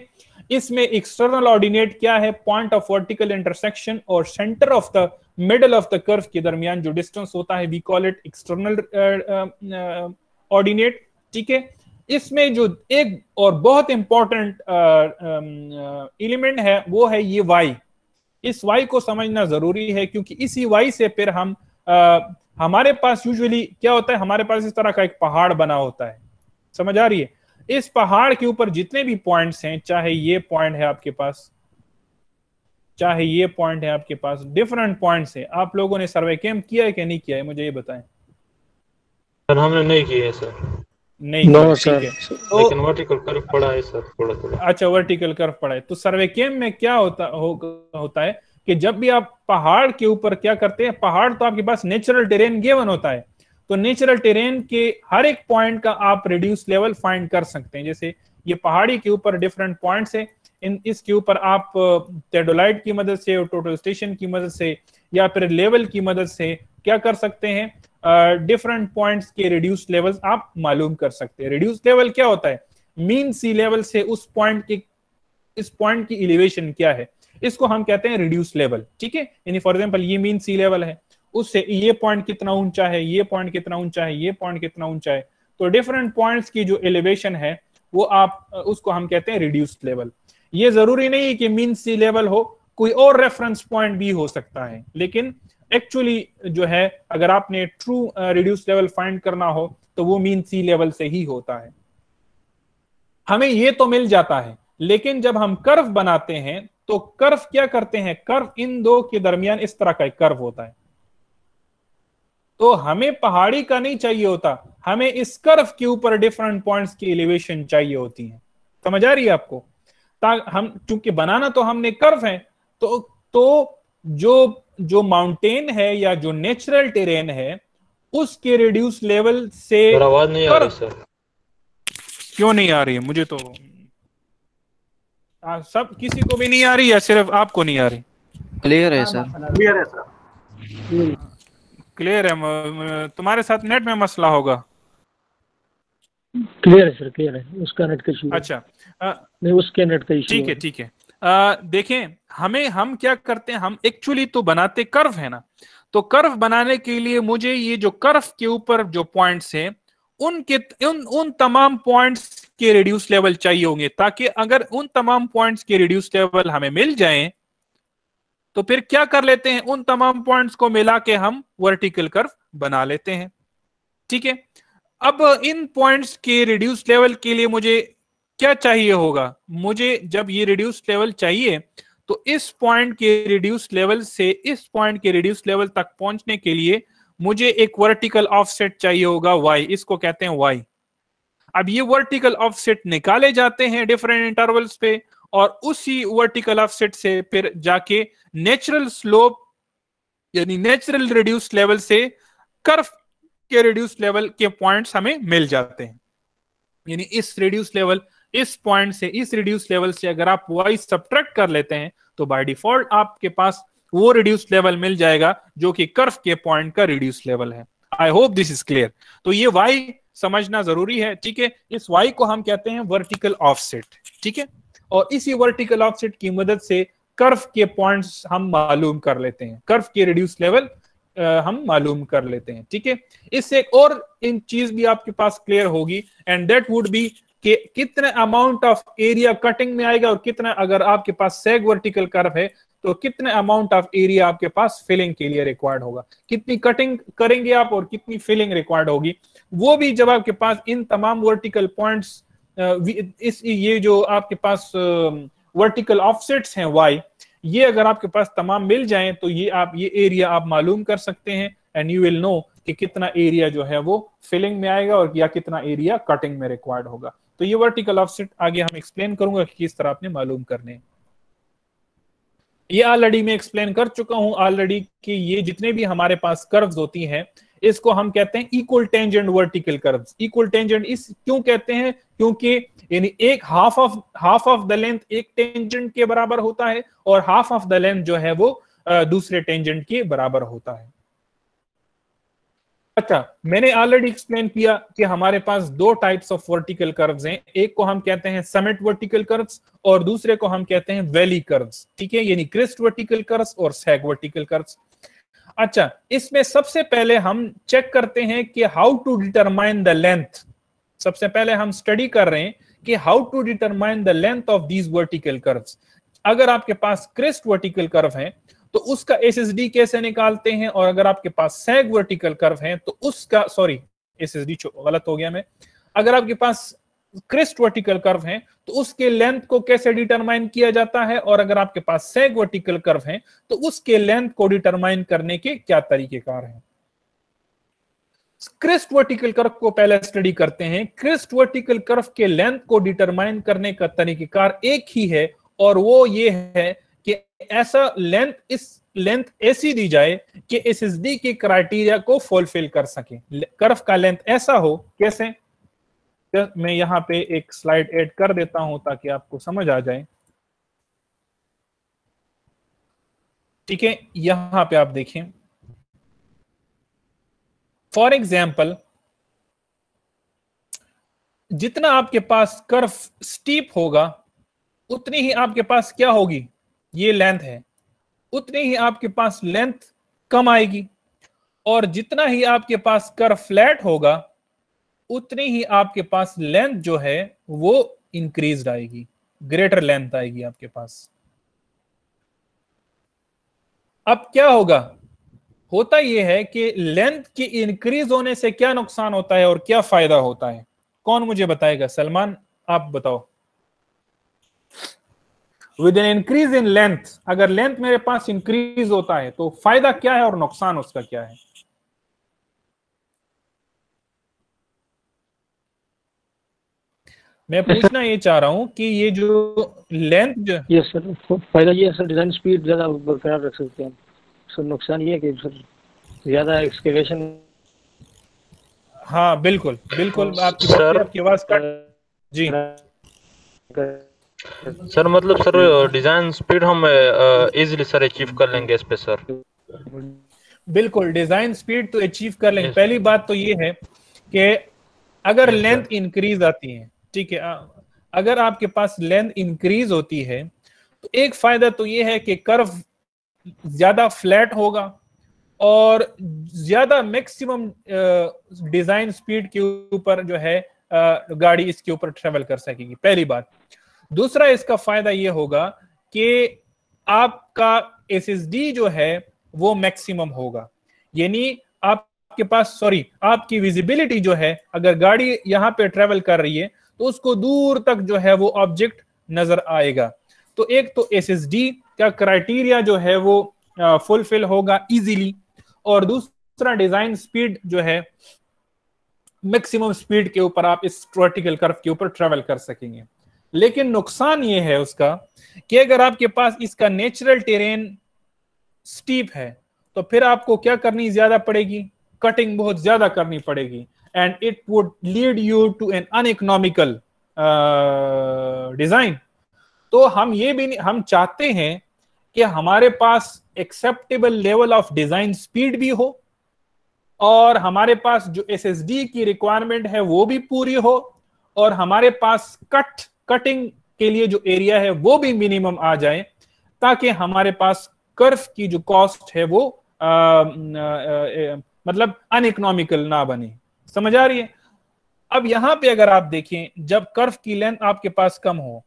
इसमें एक्सटर्नल ऑर्डिनेट क्या है? पॉइंट ऑफ़ वर्टिकल इंटरसेक्शन और centre of the middle of the curve के दरमियान जो डिस्टेंस होता है we call it external ordinate ठीक है? इसमें जो एक और बहुत इंपॉर्टेंट एलिमेंट है वो है ये वाई इस वाई को समझना ज़रूरी है क्योंकि इसी वाई से फिर हम आ, हमारे पास यूजुअली क्या होता है? हमारे पास इस तरह का एक पहाड़ बना होता है। समझ आ रही है? इस पहाड़ के ऊपर जितने भी पॉइंट्स हैं चाहे ये पॉइंट है आपके पास चाहे ये पॉइंट है आपके पास डिफरेंट पॉइंट्स है। आप लोगों ने सर्वे कैम्प किया है कि नहीं किया है? मुझे ये बताएँ। सर हमने नहीं किया है सर। नहीं सर तो, लेकिन वर्टिकल कर्व पड़ा है सर थोड़ा थोड़ा। अच्छा वर्टिकल कर्व पड़ा है। तो सर्वे कैम्प में क्या होता हो, होता है कि जब भी आप पहाड़ के ऊपर क्या करते हैं पहाड़ तो आपके पास नेचुरल टेरेन गेवन होता है। तो नेचुरल टेरेन के हर एक पॉइंट का आप रिड्यूस लेवल फाइंड कर सकते हैं। जैसे ये पहाड़ी के ऊपर डिफरेंट पॉइंट्स है। इन इसके ऊपर आप टेडोलाइट की मदद से और टोटल स्टेशन की मदद से या फिर लेवल की मदद से क्या कर सकते हैं? डिफरेंट पॉइंट्स के रिड्यूस लेवल्स आप मालूम कर सकते हैं। रिड्यूस लेवल क्या होता है? मीन सी लेवल से उस पॉइंट की, इस पॉइंट की एलिवेशन क्या है? इसको हम कहते हैं रिड्यूस लेवल ठीक है? यानी फॉर एग्जांपल ये मीन सी लेवल है। उससे ये पॉइंट कितना ऊँचा है? ये पॉइंट कितना ऊँचा है? ये पॉइंट कितना ऊँचा है? तो डिफरेंट पॉइंट्स की जो एलिवेशन है, वो आप, उसको हम कहते हैं रिड्यूस्ड लेवल ये ज़रूरी नहीं है कि मीन सी लेवल हो, कोई और रेफरेंस पॉइंट भी हो सकता है, लेकिन एक्चुअली जो है, अगर आपने ट्रू रिड्यूस लेवल फाइंड करना हो तो वो मीन सी लेवल से ही होता है। हमें ये तो मिल जाता है, लेकिन जब हम कर्व बनाते हैं तो कर्व क्या करते हैं? कर्व इन दो के दरमियान इस तरह का कर्व होता है। तो हमें पहाड़ी का नहीं चाहिए होता, हमें इस कर्व के ऊपर डिफरेंट पॉइंट्स की एलिवेशन चाहिए होती है। समझ आ रही है आपको? हम चूँकि बनाना तो हमने कर्व है तो तो जो जो माउंटेन है या जो नेचुरल टेरेन है उसके रिड्यूस लेवल से आवाज़ नहीं आ रही सर क्यों नहीं आ रही? है मुझे तो आ, सब किसी को भी नहीं आ रही है सिर्फ़ आपको नहीं आ रही? क्लियर है सर क्लियर है सर क्लियर है तुम्हारे साथ नेट में मसला होगा। क्लियर है सर क्लियर है। उसका नेट का इशू अच्छा। नहीं उसके नेट का इशू ठीक है। ठीक है। देखें, हमें, हम क्या करते हैं, हम एक्चुअली तो बनाते कर्व है ना। तो कर्व बनाने के लिए मुझे ये जो कर्व के ऊपर जो पॉइंट्स हैं, उनके, उन उन तमाम पॉइंट्स के रिड्यूस लेवल चाहिए होंगे, ताकि अगर उन तमाम पॉइंट्स के रिड्यूस लेवल हमें मिल जाएँ तो फिर क्या कर लेते हैं, उन तमाम पॉइंट्स को मिला के हम वर्टिकल कर्व बना लेते हैं। ठीक है? अब इन पॉइंट्स के रिड्यूस लेवल के लिए मुझे क्या चाहिए होगा? मुझे जब ये रिड्यूस लेवल चाहिए तो इस पॉइंट के रिड्यूस लेवल से इस पॉइंट के रिड्यूस लेवल तक पहुँचने के लिए मुझे एक वर्टिकल ऑफसेट चाहिए होगा वाई इसको कहते हैं वाई अब ये वर्टिकल ऑफसेट निकाले जाते हैं डिफरेंट इंटरवल्स पे और उसी वर्टिकल ऑफसेट से फिर जाके नेचुरल स्लोप यानी नेचुरल रिड्यूस लेवल से कर्व के रिड्यूस लेवल के पॉइंट्स हमें मिल जाते हैं। यानी इस रिड्यूस लेवल इस पॉइंट से, इस रिड्यूस लेवल से अगर आप वाई सब्ट्रैक्ट कर लेते हैं तो बाय डिफ़ॉल्ट आपके पास वो रिड्यूस लेवल मिल जाएगा, जो कि कर्व के पॉइंट का रिड्यूस लेवल है। I hope this is clear तो ये वाई समझना ज़रूरी है, ठीक है? इस वाई को हम कहते हैं वर्टिकल ऑफसेट ठीक है? और इसी वर्टिकल ऑफसेट की मदद से कर्व के पॉइंट्स हम मालूम कर लेते हैं। कर्व के रिड्यूस लेवल हम मालूम कर लेते हैं, ठीक है? इससे और इन चीज़ भी आपके पास क्लियर होगी एंड दैट वुड बी कि कितने अमाउंट ऑफ़ एरिया कटिंग में आएगा और कितना अगर आपके पास सेग वर्टिकल कर्व है तो कितने अमाउंट ऑफ़ एरिया आपके पास फिलिंग के लिए रिक्वायर्ड होगा। कितनी कटिंग करेंगे आप और कितनी फिलिंग रिक्वायर्ड होगी। वो भी जब आपके पास इन तमाम वर्टिकल पॉइंट्स इस, ये जो आपके पास वर्टिकल ऑफसेट्स हैं वाई ये अगर आपके पास तमाम मिल जाएँ तो ये आप, ये एरिया आप मालूम कर सकते हैं एंड यू विल नो कि कितना एरिया जो है वो फिलिंग में आएगा और या कितना एरिया कटिंग में रिक्वायर्ड होगा। तो ये वर्टिकल ऑफसेट आगे हम एक्सप्लेन करूँगा कि किस तरह आपने मालूम करने। ये ऑलरेडी मैं एक्सप्लेन कर चुका हूँ ऑलरेडी कि ये जितने भी हमारे पास कर्व्स होती हैं, इसको हम कहते हैं equal tangent vertical curves equal tangent इस क्यों कहते हैं? क्योंकि यानी एक half of half of the length एक टेंजेंट के बराबर होता है और हाफ़ ऑफ़ द लेंथ जो है वो दूसरे टेंजेंट के बराबर होता है। अच्छा मैंने ऑलरेडी एक्सप्लेन किया कि हमारे पास दो टाइप्स ऑफ़ वर्टिकल कर्व्स हैं। एक को हम कहते हैं समिट वर्टिकल कर्व्स और दूसरे को हम कहते हैं वैली कर्व्स ठीक है? यानी क्रिस्ट वर्टिकल कर्व्स और सैग वर्टिकल कर्व्स अच्छा इसमें सबसे पहले हम चेक करते हैं कि how to determine the length सबसे पहले हम स्टडी कर रहे हैं कि how to determine the length of these vertical curves अगर आपके पास क्रिस्ट वर्टिकल कर्व है तो उसका डी कैसे निकालते हैं? और अगर आपके पास सैग वर्टिकल कर्व है तो उसका सॉरी एस एस डी गलत हो गया मैं। अगर आपके पास क्रिस्ट वर्टिकल कर्व है तो उसके लेंथ को कैसे डिटरमाइन किया जाता है? और अगर आपके पास सैग वर्टिकल कर्व है तो उसके लेंथ को डिटरमाइन करने के क्या तरीकेकार हैं? क्रिस्ट वर्टिकल कर्व को पहले स्टडी करते हैं। क्रिस्ट वर्टिकल कर्व के लेंथ को डिटरमाइन करने का तरीकेकार एक ही है, और वो ये है कि ऐसा लेंथ इस लेंथ ऐसी दी जाए कि इस एस डी के क्राइटेरिया को फुलफिल कर सके। कर्व का लेंथ ऐसा हो, कैसे? मैं यहाँ पे एक स्लाइड ऐड कर देता हूँ ताकि आपको समझ आ जाए। ठीक है, यहाँ पे आप देखें। फॉर एग्ज़ाम्पल जितना आपके पास कर्व स्टीप होगा, उतनी ही आपके पास क्या होगी? ये लेंथ है। उतनी ही आपके पास लेंथ कम आएगी और जितना ही आपके पास कर फ्लैट होगा, उतनी ही आपके पास लेंथ जो है वो इंक्रीज आएगी। ग्रेटर लेंथ आएगी आपके पास। अब क्या होगा? होता यह है कि लेंथ की इंक्रीज होने से क्या नुकसान होता है और क्या फ़ायदा होता है? कौन मुझे बताएगा? सलमान, आप बताओ। With an increase in length अगर लेंथ मेरे पास इंक्रीज होता है तो फ़ायदा क्या है और नुकसान उसका क्या है? मैं पूछना ये चाह रहा हूँ कि ये जो लेंथ जो ये सर फ़ायदा ये सर डिज़ाइन स्पीड ज़्यादा बरकरार रख सकते हैं सर नुकसान ये है कि सर ज़्यादा एक्सकेवेशन हाँ बिल्कुल बिल्कुल आपकी आपकी आवाज़ कट जी। सर मतलब सर डिज़ाइन स्पीड हम इजीली सर अचीव कर लेंगे इस पे सर। बिल्कुल डिज़ाइन स्पीड तो अचीव कर लेंगे। पहली बात तो ये है कि अगर लेंथ इंक्रीज आती है ठीक है अगर आपके पास लेंथ इंक्रीज होती है तो एक फ़ायदा तो ये है कि कर्व ज़्यादा फ्लैट होगा और ज़्यादा मैक्सिमम डिज़ाइन स्पीड के ऊपर जो है गाड़ी इसके ऊपर ट्रेवल कर सकेगी। पहली बात। दूसरा इसका फ़ायदा यह होगा कि आपका एसएसडी जो है, वो मैक्सिमम होगा। यानी आपके पास सॉरी आपकी विजिबिलिटी जो है, अगर गाड़ी यहाँ पे ट्रेवल कर रही है तो उसको दूर तक जो है, वो ऑब्जेक्ट नज़र आएगा। तो एक तो एसएसडी का क्राइटेरिया जो है, वो फुलफिल होगा इजीली और दूसरा डिज़ाइन स्पीड जो है मैक्सिमम स्पीड के ऊपर आप इस वर्टिकल कर्व के ऊपर ट्रेवल कर सकेंगे। लेकिन नुकसान ये है उसका कि अगर आपके पास इसका नेचुरल टेरेन स्टीप है तो फिर आपको क्या करनी ज़्यादा पड़ेगी? कटिंग बहुत ज़्यादा करनी पड़ेगी। And it would lead you to an uneconomical design तो हम ये भी हम चाहते हैं कि हमारे पास acceptable level of design speed भी हो और हमारे पास जो एसएसडी की रिक्वायरमेंट है वो भी पूरी हो और हमारे पास कट कटिंग के लिए जो एरिया है वो भी मिनिमम आ जाए ताकि हमारे पास कर्व की जो कॉस्ट है वो आ, आ, आ, मतलब अनइकोनॉमिकल ना बने। समझ आ रही है? अब यहाँ पे अगर आप देखें जब कर्व की लेंथ आपके पास कम हो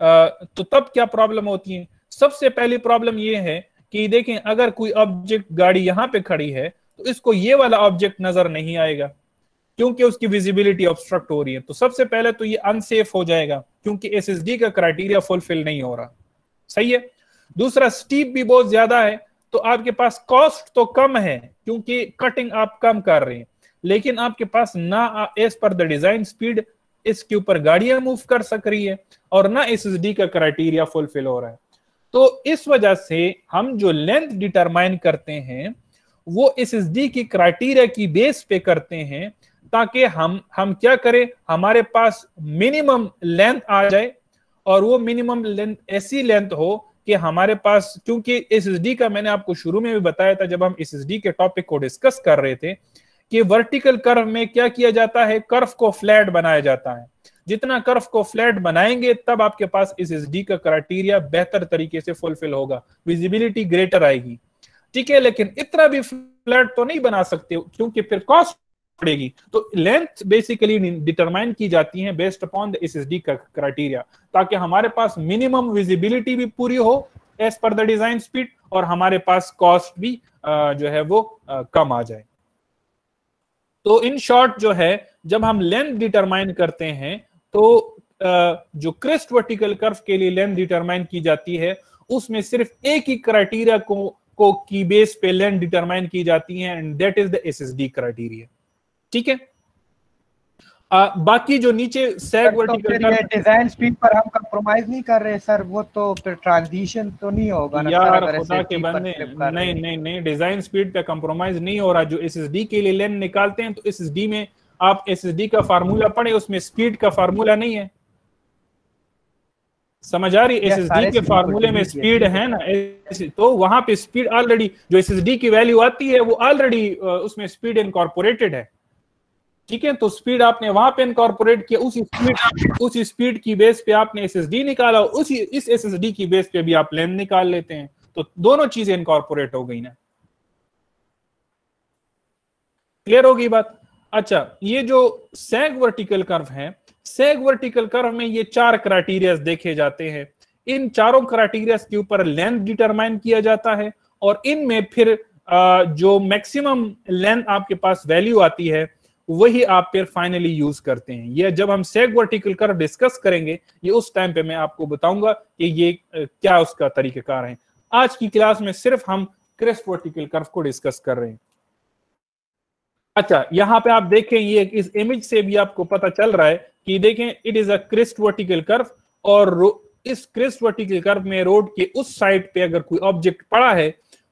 आ, तो तब क्या प्रॉब्लम होती है? सबसे पहली प्रॉब्लम ये है कि देखें अगर कोई ऑब्जेक्ट गाड़ी यहाँ पे खड़ी है तो इसको ये वाला ऑब्जेक्ट नज़र नहीं आएगा। क्योंकि उसकी विजिबिलिटी ऑब्स्ट्रक्ट हो रही है। तो सबसे पहले तो ये अनसेफ हो जाएगा, क्योंकि एसएसडी का क्राइटेरिया फुलफिल नहीं हो रहा। सही है? दूसरा स्टीप भी बहुत ज़्यादा है तो आपके पास कॉस्ट तो कम है, क्योंकि कटिंग आप कम कर रहे हैं। लेकिन आपके पास ना as per the design speed इसके ऊपर गाड़ियाँ मूव कर सक रही है, और ना एसएसडी का क्राइटेरिया फुलफिल हो रहा है। तो इस वजह से हम जो लेंथ डिटरमाइन करते हैं, वो एस की क्राइटेरिया की बेस पे करते हैं ताकि हम हम क्या करें? हमारे पास मिनिमम लेंथ आ जाए और वो मिनिमम लेंथ ऐसी लेंथ हो कि हमारे पास, क्योंकि एस का मैंने आपको शुरू में भी बताया था जब हम एस के टॉपिक को डिस्कस कर रहे थे, कि वर्टिकल कर्व में क्या किया जाता है? कर्व को फ्लैट बनाया जाता है। जितना कर्व को फ्लैट बनाएँगे, तब आपके पास एसडी का क्राइटेरिया बेहतर तरीके से फुलफिल होगा। विजिबिलिटी ग्रेटर आएगी। ठीक है, लेकिन इतना भी फ्लैट तो नहीं बना सकते, क्योंकि फिर कॉस्ट पड़ेगी। तो लेंथ बेसिकली डिटरमाइन की जाती है बेस्ड अपॉन द एस का क्राइटेरिया ताकि हमारे पास मिनिमम विजिबिलिटी भी पूरी हो as per the design speed और हमारे पास कॉस्ट भी जो है वो कम आ जाए। तो इन शॉर्ट जो है, जब हम लेंथ डिटरमाइन करते हैं तो जो क्रिस्ट वर्टिकल कर्व के लिए लेंथ डिटरमाइन की जाती है, उसमें सिर्फ़ एक ही क्राइटेरिया को को की बेस पे लेंथ डिटरमाइन की जाती है and that is the SSD criteria ठीक है? आ, बाकी जो नीचे सैग वर्टिकल तो डिज़ाइन स्पीड पर हम कंप्रोमाइज नहीं कर रहे सर वो तो फिर ट्रांजिशन तो नहीं होगा ना यार खुदा के बंदे नहीं नहीं नहीं डिज़ाइन स्पीड पे कंप्रोमाइज नहीं हो रहा जो एसएसडी के लिए लेन निकालते हैं तो एसएसडी में आप एसएसडी का फार्मूला पढ़े उसमें स्पीड का फार्मूला नहीं है। समझ आ रही एसएसडी के फार्मूले में स्पीड है। ना? तो वहाँ पे स्पीड ऑलरेडी जो एसएसडी की वैल्यू आती है वो ऑलरेडी उसमें स्पीड इनकॉर्पोरेटेड है। ठीक है? तो स्पीड आपने वहाँ पे इनकॉर्पोरेट किया, उस स्पीड उस स्पीड की बेस पे आपने एसएसडी निकाला, उसी, इस एसएसडी की बेस पे भी आप लेंथ निकाल लेते हैं। तो दोनों चीज़ें इनकॉर्पोरेट हो गई ना। क्लियर होगी बात? अच्छा ये जो सैग वर्टिकल कर्व है सैग वर्टिकल कर्व में ये चार क्राइटेरिया देखे जाते हैं। इन चारों क्राइटेरिया के ऊपर लेंथ डिटरमाइन किया जाता है और इनमें फिर जो मैक्सिमम लेंथ आपके पास वैल्यू आती है वही आप फिर फाइनली यूज़ करते हैं। ये जब हम सेग वर्टिकल कर डिस्कस करेंगे, ये उस टाइम पे मैं आपको बताऊँगा कि ये क्या उसका तरीकेकार है। आज की क्लास में सिर्फ़ हम क्रेस्ट वर्टिकल कर्व को डिस्कस कर रहे हैं। अच्छा यहाँ पे आप देखें, ये इस इमेज से भी आपको पता चल रहा है कि देखें it is a crest vertical curve और इस क्रिस्ट वर्टिकल कर्व में रोड के उस साइड पे अगर कोई ऑब्जेक्ट पड़ा है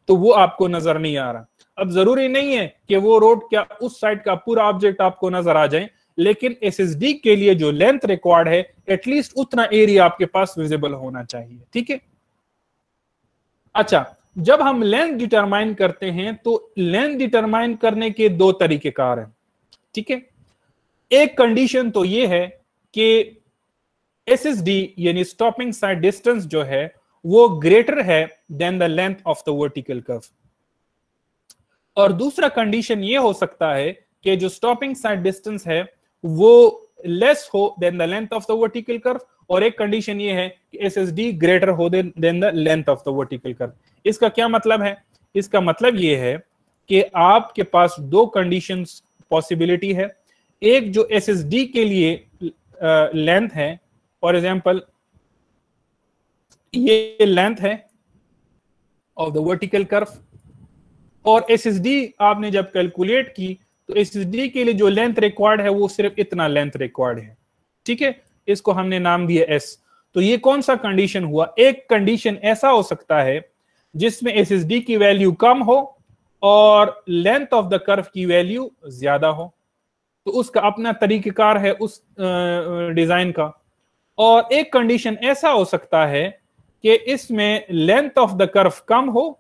तो वो आपको नज़र नहीं आ रहा। अब ज़रूरी नहीं है कि वो रोड क्या, उस साइड का पूरा ऑब्जेक्ट आपको नज़र आ जाए, लेकिन एसएसडी के लिए जो लेंथ रिक्वायर्ड है एटलीस्ट उतना एरिया आपके पास विजिबल होना चाहिए, ठीक है? अच्छा जब हम लेंथ डिटरमाइन करते हैं तो लेंथ डिटरमाइन करने के दो तरीके कार हैं, ठीक है? एक कंडीशन तो ये है कि एसएसडी यानी स्टॉपिंग साइड डिस्टेंस जो है, वो ग्रेटर है than the length of the vertical curve और दूसरा कंडीशन ये हो सकता है कि जो स्टॉपिंग साइड डिस्टेंस है, वो लेस हो than the length of the vertical curve और एक कंडीशन ये है कि एस एस डी ग्रेटर हो than the length of the vertical curve इसका क्या मतलब है? इसका मतलब ये है कि आपके पास दो कंडीशन पॉसिबिलिटी है। एक जो एस एस डी के लिए लेंथ है फॉर एग्ज़ाम्पल ये लेंथ है ऑफ़ द वर्टिकल कर्व और एसएसडी आपने जब कैलकुलेट की तो एसएसडी के लिए जो लेंथ रिक्वायर्ड है, वो सिर्फ़ इतना लेंथ रिक्वायर्ड है। ठीक है? इसको हमने नाम दिया एस तो ये कौन सा कंडीशन हुआ? एक कंडीशन ऐसा हो सकता है, जिसमें एसएसडी की वैल्यू कम हो और लेंथ ऑफ़ द कर्व की वैल्यू ज़्यादा हो। तो उसका अपना तरीकेकार है उस डिज़ाइन का। और एक कंडीशन ऐसा हो सकता है कि इसमें लेंथ ऑफ़ द कर्व कम हो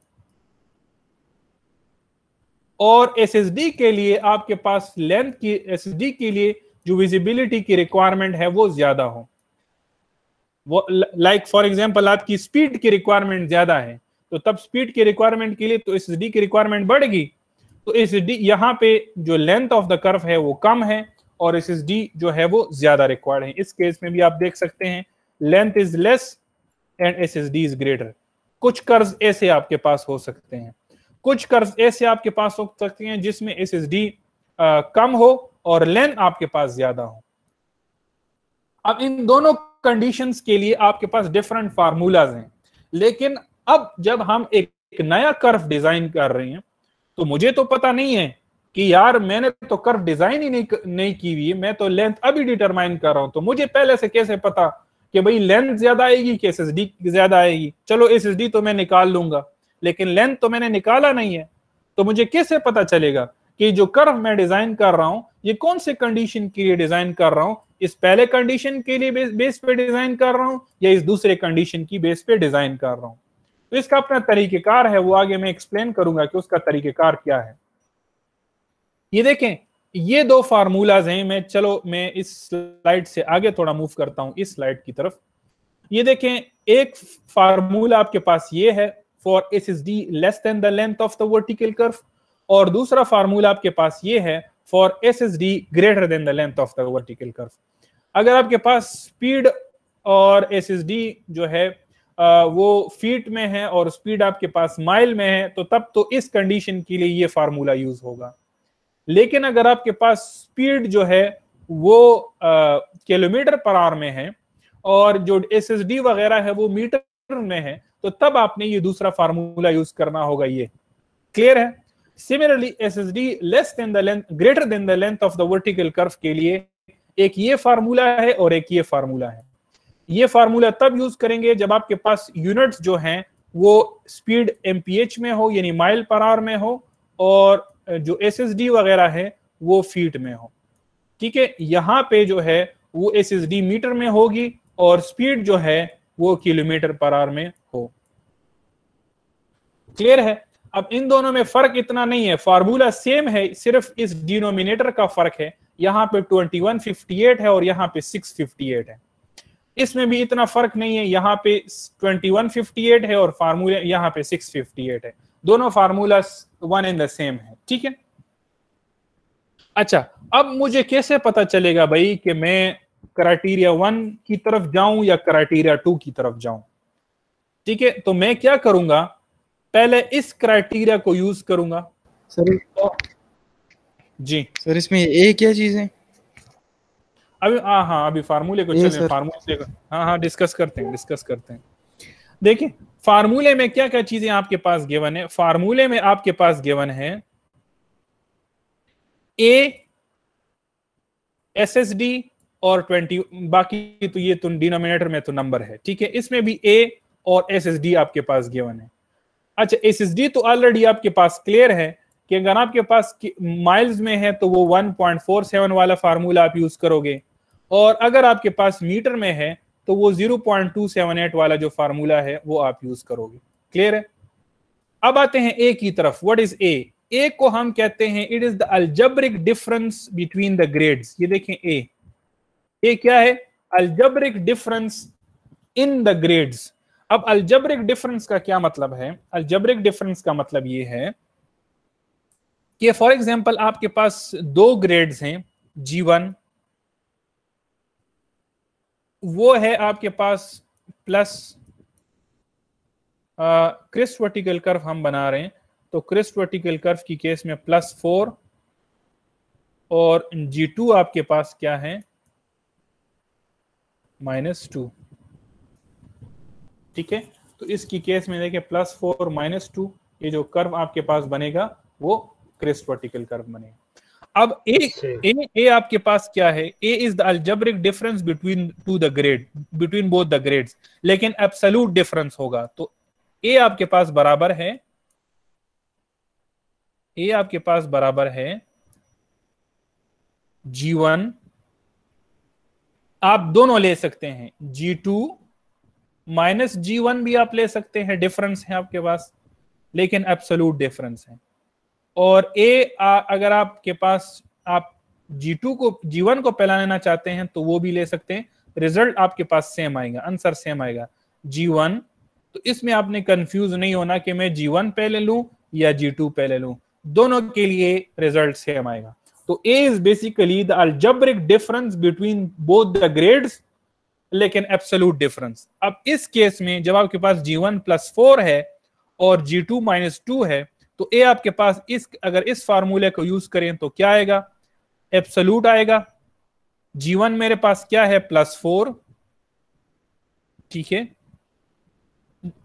और एसएसडी के लिए आपके पास लेंथ की एसएसडी के लिए जो विजिबिलिटी की रिक्वायरमेंट है, वो ज़्यादा हो। वो लाइक फॉर एग्जांपल आपकी स्पीड की रिक्वायरमेंट ज़्यादा है तो तब स्पीड की रिक्वायरमेंट के लिए तो एसएसडी की रिक्वायरमेंट बढ़ेगी। तो एस डी यहाँ पे जो लेंथ ऑफ़ द कर्व है, वो कम है और एसएसडी जो है, वो ज़्यादा रिक्वायर्ड है। इस केस में भी आप देख सकते हैं length is less and SSD is greater कुछ कर्ज ऐसे आपके पास हो सकते हैं। कुछ कर्ज ऐसे आपके पास हो सकते हैं जिसमें एस एस डी कम हो और लेंथ आपके पास ज़्यादा हो। अब इन दोनों कंडीशंस के लिए आपके पास डिफरेंट फार्मूलाज हैं। लेकिन अब जब हम एक, एक नया कर्व डिज़ाइन कर रहे हैं तो मुझे तो पता नहीं है कि यार मैंने तो कर्व डिज़ाइन ही नहीं नहीं की हुई मैं तो लेंथ अभी डिटरमाइन कर रहा हूँ तो मुझे पहले से कैसे पता कि भाई लेंथ ज़्यादा आएगी कि एस ज़्यादा आएगी? चलो एसएसडी तो मैं निकाल लूँगा। लेकिन लेंथ तो मैंने निकाला नहीं है। तो मुझे कैसे पता चलेगा कि जो कर्व मैं डिज़ाइन कर रहा हूँ ये कौन से कंडीशन के लिए डिज़ाइन कर रहा हूँ? इस पहले कंडीशन के लिए बेस, बेस पे डिज़ाइन कर रहा हूँ या इस दूसरे कंडीशन की बेस पे डिज़ाइन कर रहा हूँ? तो इसका अपना तरीकेकार है वो आगे मैं एक्सप्लेन करूँगा कि उसका तरीकेकार क्या है। ये देखें ये दो फार्मूलाज हैं मैं चलो मैं इस स्लाइड से आगे थोड़ा मूव करता हूँ इस स्लाइड की तरफ़। ये देखें एक फार्मूला आपके पास ये है for S S D less than the length of the vertical curve और दूसरा फार्मूला आपके पास ये है for S S D greater than the length of the vertical curve अगर आपके पास स्पीड और एस एस डी जो है वो फीट में है और स्पीड आपके पास माइल में है तो तब तो इस कंडीशन के लिए ये फार्मूला यूज़ होगा। लेकिन अगर आपके पास स्पीड जो है, वो किलोमीटर पर आवर में है, और जो एस एस डी वगैरह है, वो मीटर में है तो तब आपने ये दूसरा फार्मूला यूज़ करना होगा ये। क्लियर है? Similarly S S D less than the length greater than the length of the vertical curve के लिए एक ये फार्मूला है और एक ये फार्मूला है। ये फार्मूला तब यूज़ करेंगे जब आपके पास यूनिट्स जो हैं, वो स्पीड एमपीएच में हो, यानी माइल पर आवर में हो, और जो एस एस डी वगैरह है, वो फीट में हो। ठीक है? यहाँ पे जो है, वो एस एस डी मीटर में होगी और स्पीड जो है, वो किलोमीटर पर आवर में क्लियर है? अब इन दोनों में फ़र्क इतना नहीं है। फार्मूला सेम है, सिर्फ़ इस डिनोमिनेटर का फ़र्क है। यहाँ पे 2158 है और यहाँ पे 658 है। इसमें भी इतना फ़र्क नहीं है। यहाँ पे 2158 है और फार्मूला यहाँ पे 658 है। दोनों formula one in the same है। ठीक है? अच्छा अब मुझे कैसे पता चलेगा भाई कि मैं क्राइटेरिया वन की तरफ़ जाऊँ या क्राइटेरिया टू की तरफ़ जाऊँ? ठीक है तो मैं क्या करूँगा? पहले इस क्राइटेरिया को यूज़ करूँगा। सर जी। सर इसमें ए क्या चीज़? है अभी हाँ हाँ अभी फार्मूले को चले फार्मूले को हाँ हाँ डिस्कस करते हैं डिस्कस करते हैं। देखिए फार्मूले में क्या क्या चीज़ें आपके पास गिवन है? फार्मूले में आपके पास गिवन है ए एस एस डी और ट्वेंटी बाकी तो ये तो डिनोमिनेटर में तो नंबर है ठीक है? इसमें भी ए और एस एस डी आपके पास गिवन है। अच्छा एस डी तो ऑलरेडी आपके पास क्लियर है कि अगर आपके पास माइल्स में है तो वो 1.47 वाला फार्मूला आप यूज़ करोगे। और अगर आपके पास मीटर में है तो वो 0.278 वाला जो फार्मूला है, वो आप यूज़ करोगे। क्लियर है? अब आते हैं ए की तरफ़। व्हाट इज़ ए ए को हम कहते हैं it is the algebraic difference between the grades ये देखें ए ए क्या है? Algebraic difference in the grades अब अल्जब्रिक डिफरेंस का क्या मतलब है? अल्जब्रिक डिफरेंस का मतलब ये है कि फॉर एग्जांपल आपके पास दो ग्रेड्स हैं जी वन वो है आपके पास प्लस क्रिस्ट वर्टिकल कर्व हम बना रहे हैं तो क्रिस्ट वर्टिकल कर्व की केस में प्लस फोर और जी टू आपके पास क्या है? माइनस टू ठीक है? तो इसकी केस में देखिए प्लस फोर माइनस टू ये जो कर्व आपके पास बनेगा वो क्रिस्ट वर्टिकल कर्व बनेगा। अब ए ए ए आपके पास क्या है? A is the algebraic difference between two the grade between both the grades लेकिन एब्सोल्यूट डिफरेंस होगा। तो ए आपके पास बराबर है ए आपके पास बराबर है जी वन आप दोनों ले सकते हैं G two minus G one भी आप ले सकते हैं डिफरेंस है आपके पास, लेकिन एब्सोल्यूट डिफरेंस है। और ए अगर आपके पास आप जी टू को, जी वन को पहला लेना चाहते हैं तो वो भी ले सकते हैं। रिज़ल्ट आपके पास सेम आएगा आंसर सेम आएगा। जी वन तो इसमें आपने कंफ्यूज नहीं होना कि मैं जी वन पहले लूँ या जी टू पहले लूँ। दोनों के लिए रिज़ल्ट सेम आएगा। तो A is basically the algebraic difference between both the grades लेकिन एब्सोलूट डिफरेंस अब इस केस में जब आपके पास जी वन प्लस फोर है और जी टू माइनस टू है तो ए आपके पास इस, अगर इस फार्मूले को यूज़ करें तो क्या आएगा? एब्सोलूट आएगा। जी वन मेरे पास क्या है? प्लस फोर ठीक है?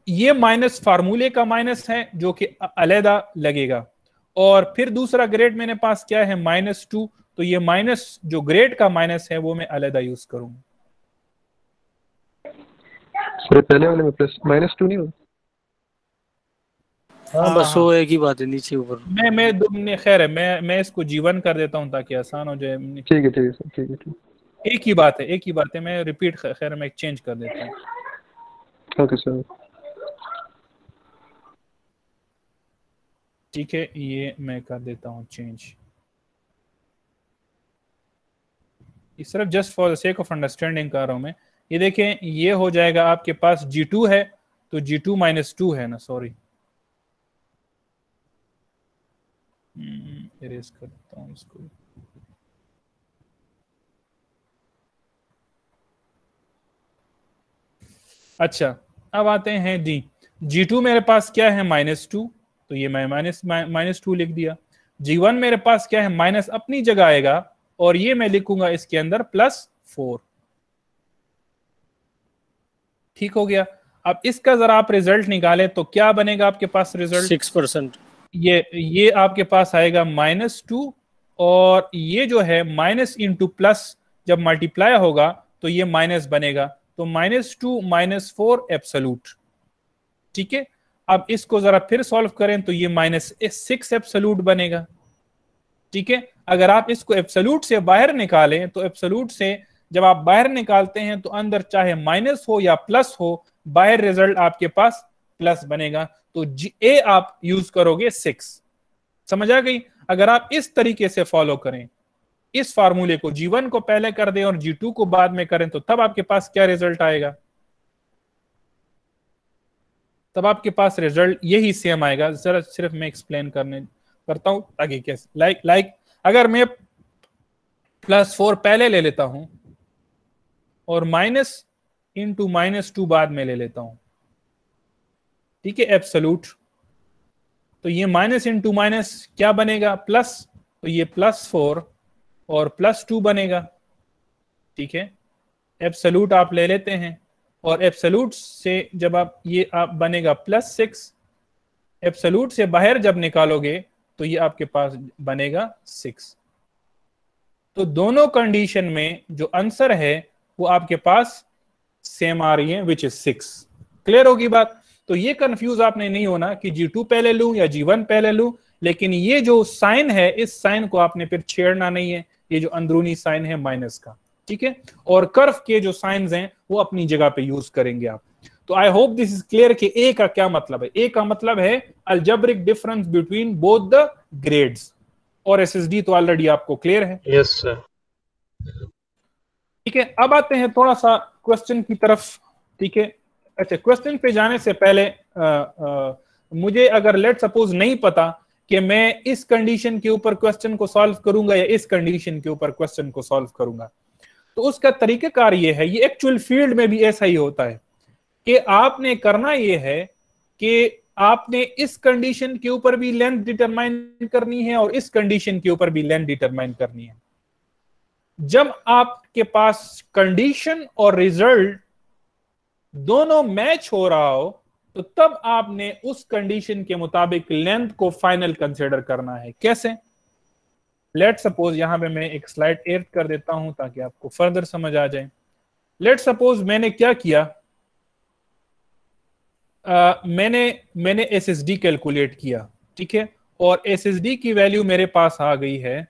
ये माइनस फार्मूले का माइनस है जो कि अलहदा लगेगा। और फिर दूसरा ग्रेड मेरे पास क्या है? माइनस टू तो ये माइनस जो ग्रेड का माइनस है, वो मैं अलहदा यूज़ करूँगा। सर पहले वाले में प्लस माइनस टू नहीं हो हाँ बस वो एक ही बात है नीचे ऊपर। मैं मैं दुमने खैर है मैं मैं इसको जीवन कर देता हूँ ताकि आसान हो जाए। ठीक है ठीक है सर ठीक है ठीक एक ही बात है एक ही बात है मैं रिपीट खैर मैं चेंज कर देता हूँ। ओके सर ठीक है ये मैं कर देता हूँ चेंज सिर्फ़ just for the sake of understanding कर रहा हूँ मैं। ये देखें, ये हो जाएगा आपके पास G2 है तो G2 माइनस टू है ना सॉरी इरेज कर हूँ इसको। अच्छा अब आते हैं डी G2 मेरे पास क्या है माइनस टू तो ये मैं माइनस माइनस टू लिख दिया। G1 मेरे पास क्या है? माइनस अपनी जगह आएगा, और ये मैं लिखूँगा इसके अंदर प्लस फोर ठीक हो गया। अब इसका जरा आप रिज़ल्ट निकाले तो क्या बनेगा आपके पास रिज़ल्ट सिक्स परसेंट। ये ये आपके पास आएगा माइनस टू और ये जो है माइनस इंटू प्लस जब मल्टीप्लाई होगा तो ये माइनस बनेगा। तो minus two minus four absolute ठीक है? अब इसको जरा फिर सॉल्व करें तो ये माइनस सिक्स एब्सोलूट बनेगा। ठीक है? अगर आप इसको एब्सोलूट से बाहर निकालें तो एब्सोलूट से जब आप बाहर निकालते हैं तो अंदर चाहे माइनस हो या प्लस हो, बाहर रिज़ल्ट आपके पास प्लस बनेगा। तो ए आप यूज़ करोगे सिक्स समझ आ गई? अगर आप इस तरीके से फॉलो करें, इस फार्मूले को जी वन को पहले कर दें और जी टू को बाद में करें तो तब आपके पास क्या रिज़ल्ट आएगा? तब आपके पास रिज़ल्ट यही सेम आएगा। जरा सिर्फ़ मैं एक्सप्लेन करने करता हूँ, ताकि कैसे? लाइक लाइक अगर मैं प्लस फोर पहले ले लेता हूँ और माइनस इंटू माइनस टू बाद में ले लेता हूँ। ठीक है एब्सोलूट तो ये माइनस इंटू माइनस क्या बनेगा? प्लस तो ये प्लस फोर और प्लस टू बनेगा। ठीक है? एब्सोलूट आप ले लेते हैं और एब्सोलूट से जब आप ये आप बनेगा प्लस सिक्स एब्सोलूट से बाहर जब निकालोगे तो ये आपके पास बनेगा सिक्स तो दोनों कंडीशन में जो आंसर है वो आपके पास सेम आ रही है विच इज़ सिक्स क्लियर होगी बात? तो ये कंफ्यूज आपने नहीं होना कि जी टू पहले लू या जी वन पहले लू, लेकिन ये जो साइन है, इस साइन को आपने फिर छेड़ना नहीं है। ये जो अंदरूनी साइन है माइनस का। ठीक है? और कर्व के जो साइंस हैं, वो अपनी जगह पे यूज़ करेंगे आप। तो I hope this is clear कि ए का क्या मतलब है? ए का मतलब है algebraic difference between both the grades और एसएसडी तो ऑलरेडी आपको क्लियर है। यस सर ठीक है? अब आते हैं थोड़ा सा क्वेश्चन की तरफ़ ठीक है? अच्छा क्वेश्चन पे जाने से पहले आ, आ, मुझे अगर लेट सपोज़ नहीं पता कि मैं इस कंडीशन के ऊपर क्वेश्चन को सॉल्व करूँगा या इस कंडीशन के ऊपर क्वेश्चन को सॉल्व करूँगा तो उसका तरीकेकार ये है ये एक्चुअल फ़ील्ड में भी ऐसा ही होता है कि आपने करना ये है कि आपने इस कंडीशन के ऊपर भी लेंथ डिटरमाइन करनी है और इस कंडीशन के ऊपर भी लेंथ डिटरमाइन करनी है। जब आपके पास कंडीशन और रिज़ल्ट दोनों मैच हो रहा हो तो तब आपने उस कंडीशन के मुताबिक लेंथ को फाइनल कंसिडर करना है। कैसे? लेट सपोज़ यहाँ पे मैं एक स्लाइड एड कर देता हूँ ताकि आपको फर्दर समझ आ जाए। लेट सपोज़ मैंने क्या किया? आ, मैंने मैंने एस एस कैलकुलेट किया ठीक है? और एस एस डी की वैल्यू मेरे पास आ गई है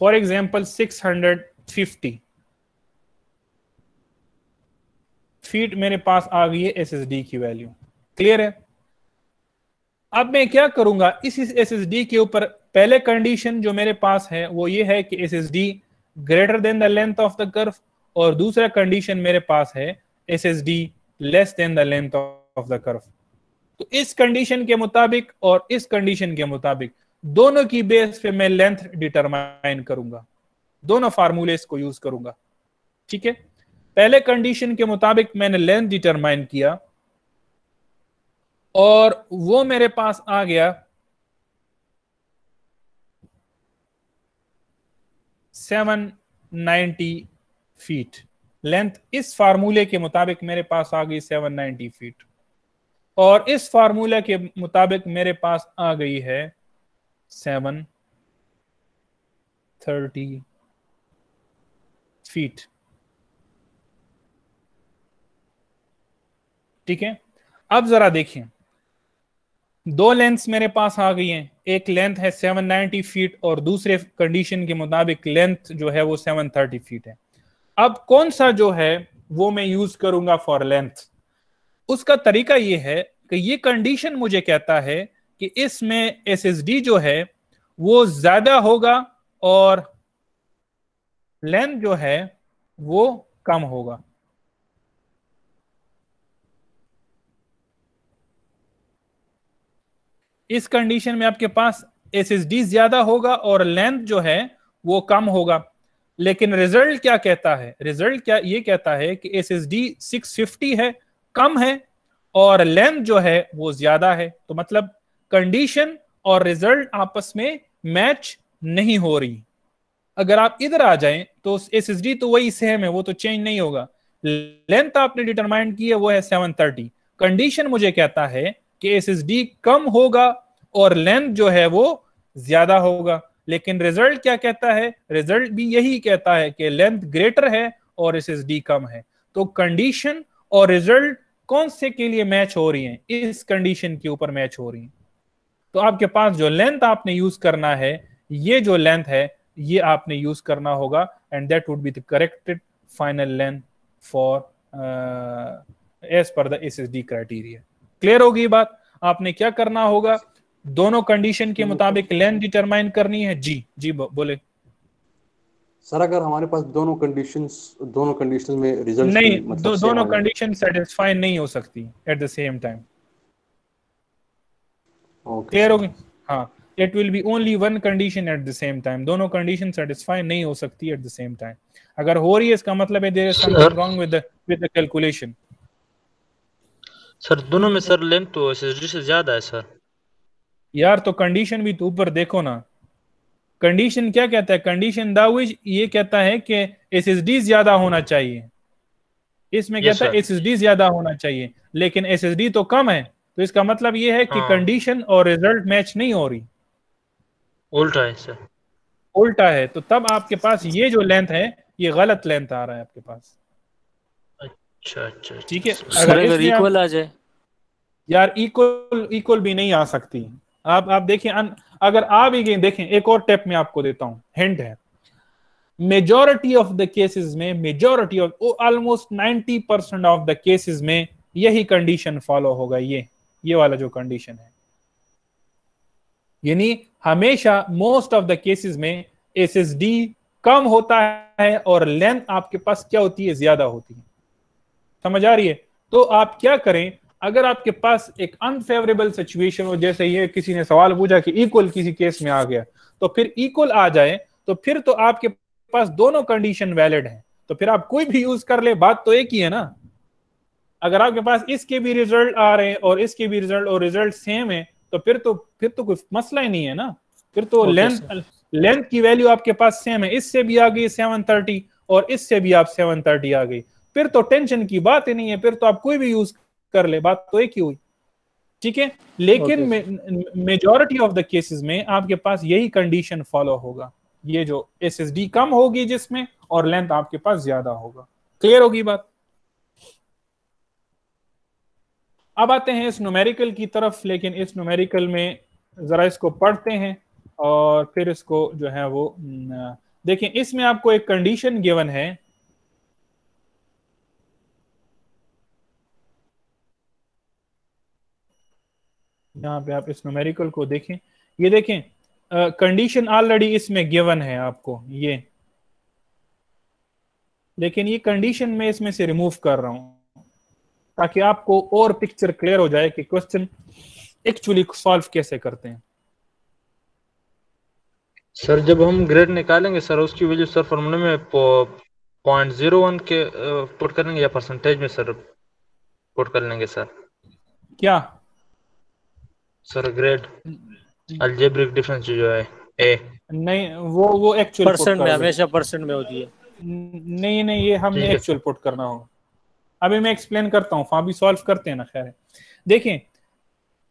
फॉर एग्ज़ाम्पल 650 फीट मेरे पास आ गई है एसएसडी की वैल्यू क्लियर है? अब मैं क्या करूँगा? इस एसएसडी के ऊपर पहले कंडीशन जो मेरे पास है, वो ये है कि S S D greater than the length of the curve और दूसरा कंडीशन मेरे पास है S S D less than the length of the curve तो इस कंडीशन के मुताबिक और इस कंडीशन के मुताबिक दोनों की बेस पे मैं लेंथ डिटरमाइन करूँगा। दोनों फार्मूले को यूज़ करूँगा। ठीक है? पहले कंडीशन के मुताबिक मैंने लेंथ डिटरमाइन किया। और वो मेरे पास आ गया। सेवन नाइन्टी फीट लेंथ इस फार्मूले के मुताबिक मेरे पास आ गई सेवन नाइन्टी फीट और इस फार्मूले के मुताबिक मेरे पास आ गई है सेवन, थर्टी फीट ठीक है? अब जरा देखिए। दो लेंथ मेरे पास आ गई हैं। एक लेंथ है 790 फीट और दूसरे कंडीशन के मुताबिक लेंथ जो है वो 730 फीट है। अब कौन सा जो है वो मैं यूज़ करूँगा फॉर लेंथ उसका तरीका ये है कि ये कंडीशन मुझे कहता है कि इसमें एसएसडी जो है, वो ज़्यादा होगा और लेंथ जो है, वो कम होगा। इस कंडीशन में आपके पास एस एस डी ज़्यादा होगा और लेंथ जो है, वो कम होगा। लेकिन रिज़ल्ट क्या कहता है? रिज़ल्ट क्या ये कहता है कि S S D six fifty है, कम है और लेंथ जो है, वो ज़्यादा है। तो मतलब कंडीशन और रिज़ल्ट आपस में मैच नहीं हो रही। अगर आप इधर आ जाएँ तो एस एस डी तो वही सेम है, वो तो चेंज नहीं होगा। लेंथ आपने डिटरमाइन की है, वो है सेवन थर्टी कंडीशन मुझे कहता है कि एस एस डी कम होगा और लेंथ जो है वो ज़्यादा होगा। लेकिन रिज़ल्ट क्या कहता है? रिज़ल्ट भी यही कहता है कि लेंथ ग्रेटर है और एस एस डी कम है। तो कंडीशन और रिज़ल्ट कौन से के लिए मैच हो रही है? इस कंडीशन के ऊपर मैच हो रही है। तो आपके पास जो लेंथ आपने यूज़ करना है ये जो लेंथ है ये आपने यूज़ करना होगा and that would be the corrected final length for as per the S S D criteria clear होगी बात? आपने क्या करना होगा? दोनों कंडीशन के मुताबिक लेंथ डिटरमाइन करनी है। जी जी बोले। सर अगर हमारे पास दोनों कंडीशंस दोनों कंडीशंस में रिज़ल्ट नहीं मतलब दो, दोनों कंडीशन सेटिस्फाई नहीं हो सकती at the same time clear होगी हाँ it will be only one condition at the same time दोनों कंडीशन सेटिस्फाई नहीं हो सकती एट द सेम टाइम अगर हो रही है इसका मतलब है there is something wrong with the with the calculation sir दोनों में सर लेंथ तो एसएसडी से ज़्यादा है सर यार तो कंडीशन भी तो ऊपर देखो ना. कंडीशन क्या कहता है? कंडीशन दाविज ये कहता है कि एसएसडी ज़्यादा होना चाहिए. इसमें कहता है एसएसडी ज़्यादा होना चाहिए. लेकिन एसएसडी तो कम है. तो इसका मतलब ये है कि कंडीशन हाँ। और रिज़ल्ट मैच नहीं हो रही। उल्टा है सर। उल्टा है तो तब आपके पास ये जो लेंथ है ये गलत लेंथ आ रहा है आपके पास। अच्छा अच्छा ठीक है अगर, अगर इक्वल आ जाए। यार इक्वल इक्वल भी नहीं आ सकती। आप आप देखिए अगर आ भी गई देखें एक और टेप में आपको देता हूँ। हिंट है। मेजोरिटी ऑफ़ द केसेस में majority of almost 90 percent of the cases में यही कंडीशन फॉलो होगा ये। ये वाला जो कंडीशन है। यानी हमेशा मोस्ट ऑफ़ द केसेस में एस एस डी कम होता है और लेंथ आपके पास क्या होती है? ज़्यादा होती है। समझ आ रही है? तो आप क्या करें? अगर आपके पास एक अनफेवरेबल सिचुएशन हो, जैसे ये किसी ने सवाल पूछा कि इक्वल किसी केस में आ गया तो फिर इक्वल आ जाए तो फिर तो आपके पास दोनों कंडीशन वैलिड है। तो फिर आप कोई भी यूज़ कर ले, बात तो एक ही है ना। अगर आपके पास इसके भी रिज़ल्ट आ रहे हैं और इसके भी रिज़ल्ट और रिज़ल्ट सेम है तो फिर तो फिर तो कोई मसला ही नहीं है ना। फिर तो लेंथ लेंथ की वैल्यू आपके पास सेम है। इससे भी आ गई सेवन थर्टी और इससे भी आप सेवन थर्टी आ गई। फिर तो टेंशन की बात ही नहीं है फिर तो आप कोई भी यूज़ कर ले बात तो एक ही हुई। ठीक है? लेकिन मेजोरिटी ऑफ़ द केसेस में आपके पास यही कंडीशन फॉलो होगा। ये जो एसएसडी कम होगी जिसमें और लेंथ आपके पास ज़्यादा होगा। क्लियर होगी बात? अब आते हैं इस न्यूमेरिकल की तरफ़, लेकिन इस न्यूमेरिकल में जरा इसको पढ़ते हैं और फिर इसको जो है वो देखें इसमें आपको एक कंडीशन गिवन है। यहाँ पे आप इस न्यूमेरिकल को देखें। ये देखें कंडीशन ऑलरेडी इसमें गिवन है आपको, ये। लेकिन ये कंडीशन मैं इसमें से रिमूव कर रहा हूँ। ताकि आपको और पिक्चर क्लियर हो जाए कि क्वेश्चन एक्चुअली सॉल्व कैसे करते हैं। सर जब हम ग्रेड निकालेंगे सर उसकी वैल्यू सर फॉर्मूले में पॉइंट ज़ीरो वन के पुट करेंगे या परसेंटेज में सर पुट कर लेंगे सर क्या? सर ग्रेड अलजेब्रिक डिफरेंस जो है ए नहीं वो वो एक्चुअल परसेंट में हमेशा परसेंट में होती है। नहीं नहीं ये हमने एक्चुअल पुट करना होगा अभी मैं एक्सप्लेन करता हूँ अभी सॉल्व करते हैं ना, खैर। देखें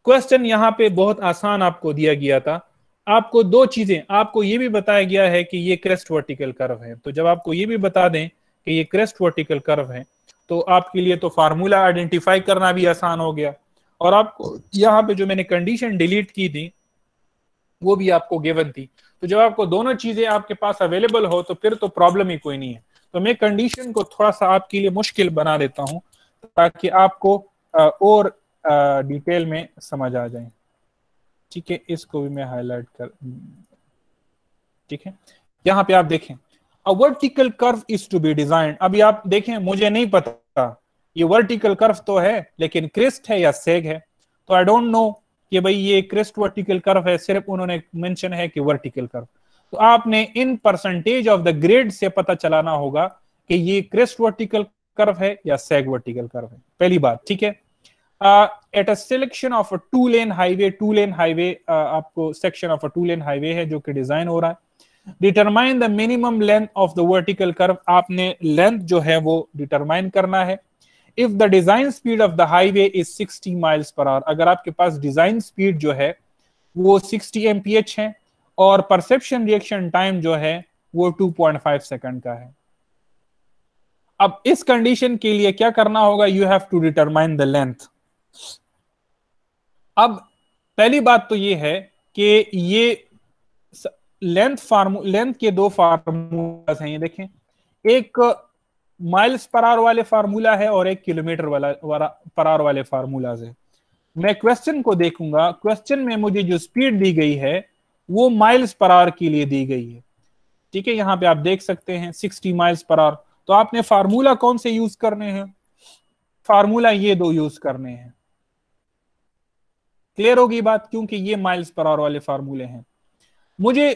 क्वेश्चन यहाँ पे बहुत आसान आपको दिया गया था। आपको दो चीज़ें, आपको ये भी बताया गया है कि ये क्रेस्ट वर्टिकल कर्व है। तो जब आपको ये भी बता दें कि ये क्रेस्ट वर्टिकल कर्व है तो आपके लिए तो फार्मूला आइडेंटिफाई करना भी आसान हो गया। और आपको यहाँ पे जो मैंने कंडीशन डिलीट की थी, वो भी आपको गिवन थी। तो जब आपको दोनों चीज़ें आपके पास अवेलेबल हो तो फिर तो प्रॉब्लम ही कोई नहीं है। तो मैं कंडीशन को थोड़ा सा आपके लिए मुश्किल बना देता हूँ, ताकि आपको और डिटेल में समझ आ जाए। ठीक है, इसको भी मैं हाईलाइट कर, ठीक है? यहाँ पे आप देखें a vertical curve is to be design अभी आप देखें, मुझे नहीं पता, ये वर्टिकल कर्व तो है, लेकिन क्रिस्ट है या सेग है तो आई डोंट नो कि भाई ये क्रिस्ट वर्टिकल कर्व है, सिर्फ़ उन्होंने मेंशन है कि वर्टिकल कर्व तो आपने इन परसेंटेज ऑफ़ द ग्रेड से पता चलाना होगा कि ये क्रेस्ट वर्टिकल कर्व है या सेग वर्टिकल कर्व है। पहली बात, ठीक है? At a selection of a two lane highway two lane highway आपको section of a two lane highway है जो कि डिज़ाइन हो रहा है। Determine the minimum length of the vertical curve आपने लेंथ जो है वो डिटरमाइन करना है। If the design speed of the highway is 60 miles per hour अगर आपके पास डिज़ाइन स्पीड जो है वो 60 एमपीएच है और परसेप्शन रिएक्शन टाइम जो है वो 2.5 सेकंड का है। अब इस कंडीशन के लिए क्या करना होगा? You have to determine the length अब पहली बात तो ये है कि ये लेंथ फार्मू लेंथ के दो फार्मूलाज हैं ये देखें। एक माइल्स पर आवर वाले फार्मूला है और एक किलोमीटर वाला, पर आवर वाले फार्मूलाज है। मैं क्वेश्चन को देखूँगा। क्वेश्चन में मुझे जो स्पीड दी गई है वो माइल्स पर आवर के लिए दी गई है। ठीक है, यहाँ पे आप देख सकते हैं 60 माइल्स पर आवर तो आपने फार्मूला कौन से यूज़ करने हैं? फार्मूला ये दो यूज़ करने हैं। क्लियर होगी बात? क्योंकि ये माइल्स पर आवर वाले फार्मूले हैं। मुझे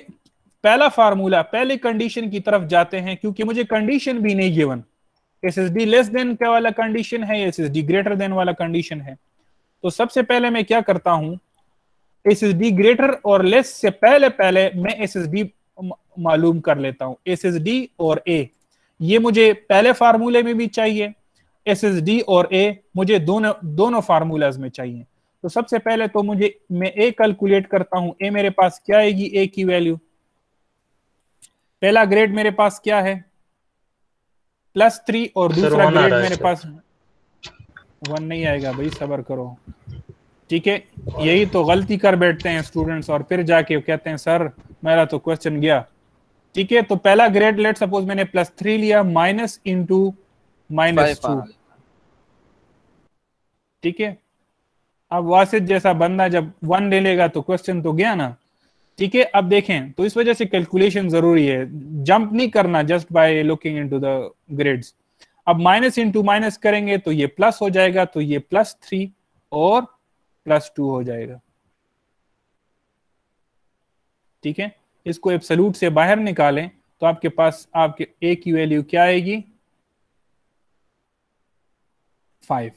पहला फार्मूला पहले कंडीशन की तरफ़ जाते हैं, क्योंकि मुझे कंडीशन भी नहीं given S S D less than का वाला कंडीशन है S S D greater than वाला कंडीशन है। तो सबसे पहले मैं क्या करता हूँ? एस एस डी ग्रेटर और लेस से पहले पहले मैं एस एस डी मालूम कर लेता हूँ। एस एस डी और ए ये मुझे पहले फार्मूले में भी चाहिए। एस एस डी और ए मुझे दोनों दोनों फार्मूलाज में चाहिए। तो सबसे पहले तो मुझे मैं ए कैलकुलेट करता हूँ। ए मेरे पास क्या आएगी? ए की वैल्यू पहला ग्रेड मेरे पास क्या है? प्लस थ्री और दूसरा ग्रेड मेरे पास वन नहीं आएगा भाई सबर करो। ठीक है? यही तो गलती कर बैठते हैं स्टूडेंट्स और फिर जाके कहते हैं सर मेरा तो क्वेश्चन गया। ठीक है? तो पहला ग्रेड लेट सपोज़ मैंने प्लस थ्री लिया माइनस इंटू माइनस टू ठीक है? अब वासिद जैसा बंदा जब वन ले लेगा तो क्वेश्चन तो गया ना। ठीक है? अब देखें तो इस वजह से कैलकुलेशन ज़रूरी है। जंप नहीं करना just by looking into the grades अब माइनस इंटू माइनस करेंगे तो ये प्लस हो जाएगा तो ये प्लस थ्री और प्लस टू हो जाएगा। ठीक है? इसको एब्सोल्यूट से बाहर निकालें तो आपके पास, आपके ए की वैल्यू क्या आएगी? फाइव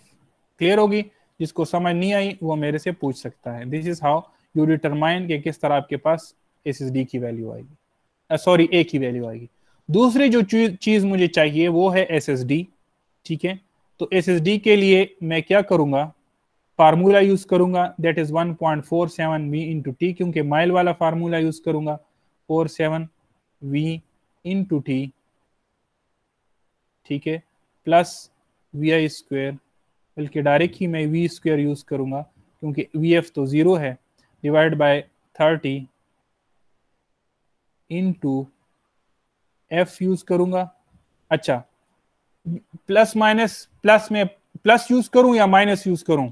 क्लियर होगी? जिसको समझ नहीं आई, वो मेरे से पूछ सकता है। This is how you determine कि किस तरह आपके पास एस एस डी की वैल्यू आएगी। सॉरी ए की वैल्यू आएगी। दूसरी जो चीज़ मुझे चाहिए, वो है एस ठीक है? तो एस के लिए मैं क्या करूँगा? फार्मूला यूज़ करूँगा that is 1.47 point four seven V into T क्योंकि माइल वाला फार्मूला यूज़ करूँगा four seven V into T ठीक है प्लस वी आई स्क्वेयर बल्कि डायरेक्ट ही मैं वी स्क्वेयर यूज़ करूँगा, क्योंकि वी एफ़ तो ज़ीरो है divide by thirty into F use करूँगा अच्छा प्लस माइनस प्लस में प्लस यूज़ करूँ या माइनस यूज़ करूँ?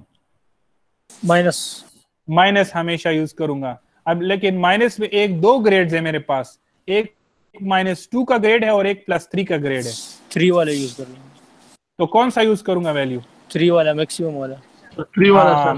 माइनस। माइनस हमेशा यूज़ करूँगा। अब लेकिन माइनस में एक दो ग्रेड है मेरे पास। एक माइनस टू का ग्रेड है और एक प्लस थ्री का ग्रेड है। थ्री वाला यूज़ कर लेंगे। तो कौन सा यूज़ करूँगा वैल्यू? थ्री वाला मैक्सिमम वाला। थ्री वाला हाँ,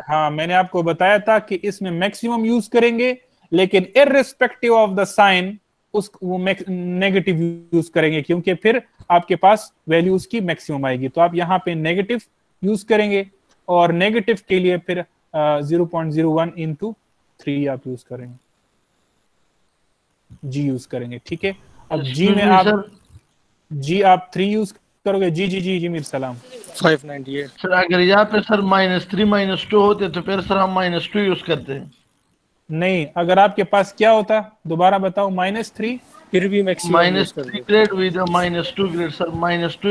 हाँ मैंने आपको बताया था कि इसमें मैक्सिमम यूज़ करेंगे लेकिन इररिस्पेक्टिव ऑफ़ द साइन उस वो नेगेटिव यूज़ करेंगे क्योंकि फिर आपके पास वैल्यू उसकी मैक्सिमम आएगी। तो आप यहाँ पे नेगेटिव यूज़ करेंगे। और नेगेटिव के लिए फिर zero point zero one into three आप यूज़ करेंगे। जी यूज़ करेंगे ठीक है? अब जी में आप जी आप थ्री यूज़ करोगे? जी जी जी जी मीर सलाम फाइव नाइनटी एट सर अगर यहाँ पे sir minus three minus two होते तो फिर सर हम माइनस टू यूज़ करते हैं। नहीं अगर आपके पास क्या होता दोबारा बताओ माइनस थ्री फिर भी maximum minus three grade with minus two grade sir minus two.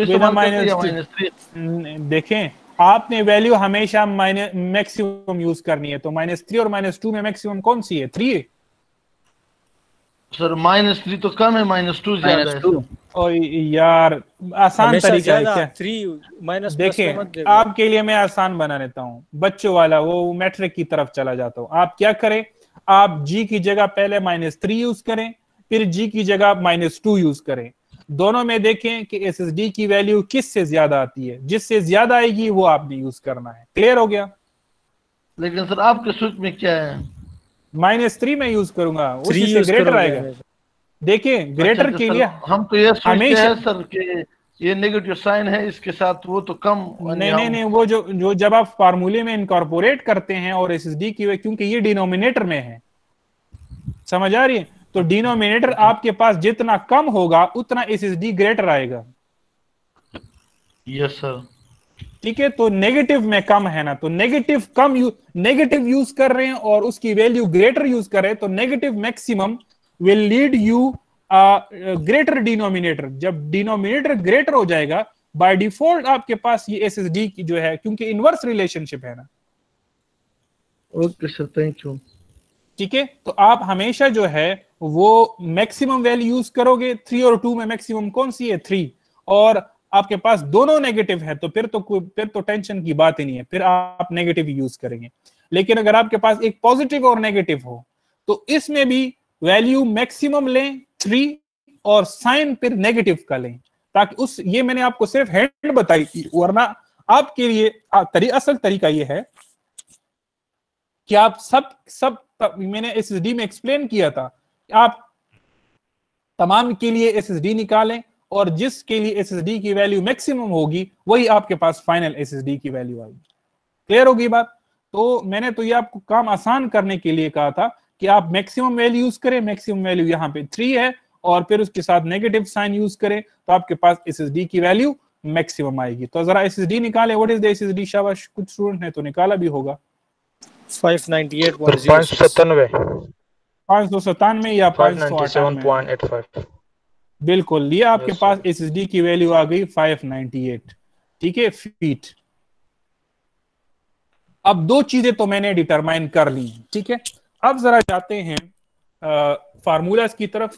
Minus three देखें आपने वैल्यू हमेशा माइनस मैक्सिमम यूज़ करनी है। तो माइनस थ्री और माइनस टू में मैक्सिमम कौन सी है? थ्री सर माइनस थ्री तो कम है माइनस टू ज़्यादा है। सर। ओ यार आसान तरीका है क्या? थ्री माइनस देखिए आपके लिए मैं आसान बना लेता हूँ। बच्चों वाला वो मैट्रिक की तरफ़ चला जाता हूँ। आप क्या करें? आप जी की जगह पहले माइनस थ्री यूज़ करें फिर जी की जगह माइनस टू यूज़ करें। दोनों में देखें कि एस एस डी की वैल्यू किस से ज़्यादा आती है। जिससे ज़्यादा आएगी वो आपने यूज़ करना है। क्लियर हो गया? लेकिन सर आपके सूच में क्या है? माइनस थ्री में यूज़ करूँगा। उसी से ग्रेटर आएगा। देखिए ग्रेटर अच्छा, तो के लिए हम तो ये हमेशा- हैं सर कि ये नेगेटिव साइन है इसके साथ वो तो कम नहीं नहीं नहीं वो जो जो जब आप फार्मूले में इनकॉर्पोरेट करते हैं और एस एस डी की क्योंकि ये डिनोमिनेटर में है। समझ आ रही है? तो डिनोमिनेटर आपके पास जितना कम होगा उतना एस एस डी ग्रेटर आएगा। यस सर ठीक है? तो नेगेटिव में कम है ना तो नेगेटिव कम यू नेगेटिव यूज़ कर रहे हैं और उसकी वैल्यू ग्रेटर यूज़ कर रहे हैं तो negative maximum will lead you greater denominator जब डिनोमिनेटर ग्रेटर हो जाएगा बाय डिफ़ॉल्ट आपके पास ये एस की जो है क्योंकि इनवर्स रिलेशनशिप है ना। ओके सर थैंक यू ठीक है? तो आप हमेशा जो है वो मैक्सिमम वैल्यू यूज़ करोगे थ्री और टू में मैक्सिमम कौन सी है? थ्री और आपके पास दोनों नेगेटिव है तो फिर तो फिर तो टेंशन की बात ही नहीं है फिर आप नेगेटिव यूज़ करेंगे। लेकिन अगर आपके पास एक पॉजिटिव और नेगेटिव हो तो इसमें भी वैल्यू मैक्सिमम लें थ्री और साइन फिर नेगेटिव का लें। ताकि उस ये मैंने आपको सिर्फ़ हैंड बताई थी वरना आपके लिए तरी, असल तरीका ये है कि आप सब सब मैंने एस में एक्सप्लेन किया था आप तमाम के लिए एस एस डी निकालें और जिसके लिए एस एस डी की वैल्यू मैक्सिमम होगी वही आपके पास फाइनल एसएसडी की वैल्यू आएगी। क्लियर होगी बात? तो मैंने तो ये आपको काम आसान करने के लिए कहा था कि आप मैक्सिमम वैल्यू यूज़ करें। मैक्सिमम वैल्यू यहाँ पे थ्री है और फिर उसके साथ नेगेटिव साइन यूज़ करें तो आपके पास एस एस डी की वैल्यू मैक्सिमम आएगी। तो जरा एस एस डी निकाले। What is the S D शाबाश? कुछ स्टूडेंट ने तो निकाला भी होगा। फाइव नाइनटी एट सर पाँच सौ सत्तानवे पाँच सौ सत्तानवे या पाँच सौ बिल्कुल ये आपके Yes, पास एस की वैल्यू आ गई 598 ठीक है फीट अब दो चीज़ें तो मैंने डिटरमाइन कर ली ठीक है? अब जरा जाते हैं फार्मूलाज की तरफ़।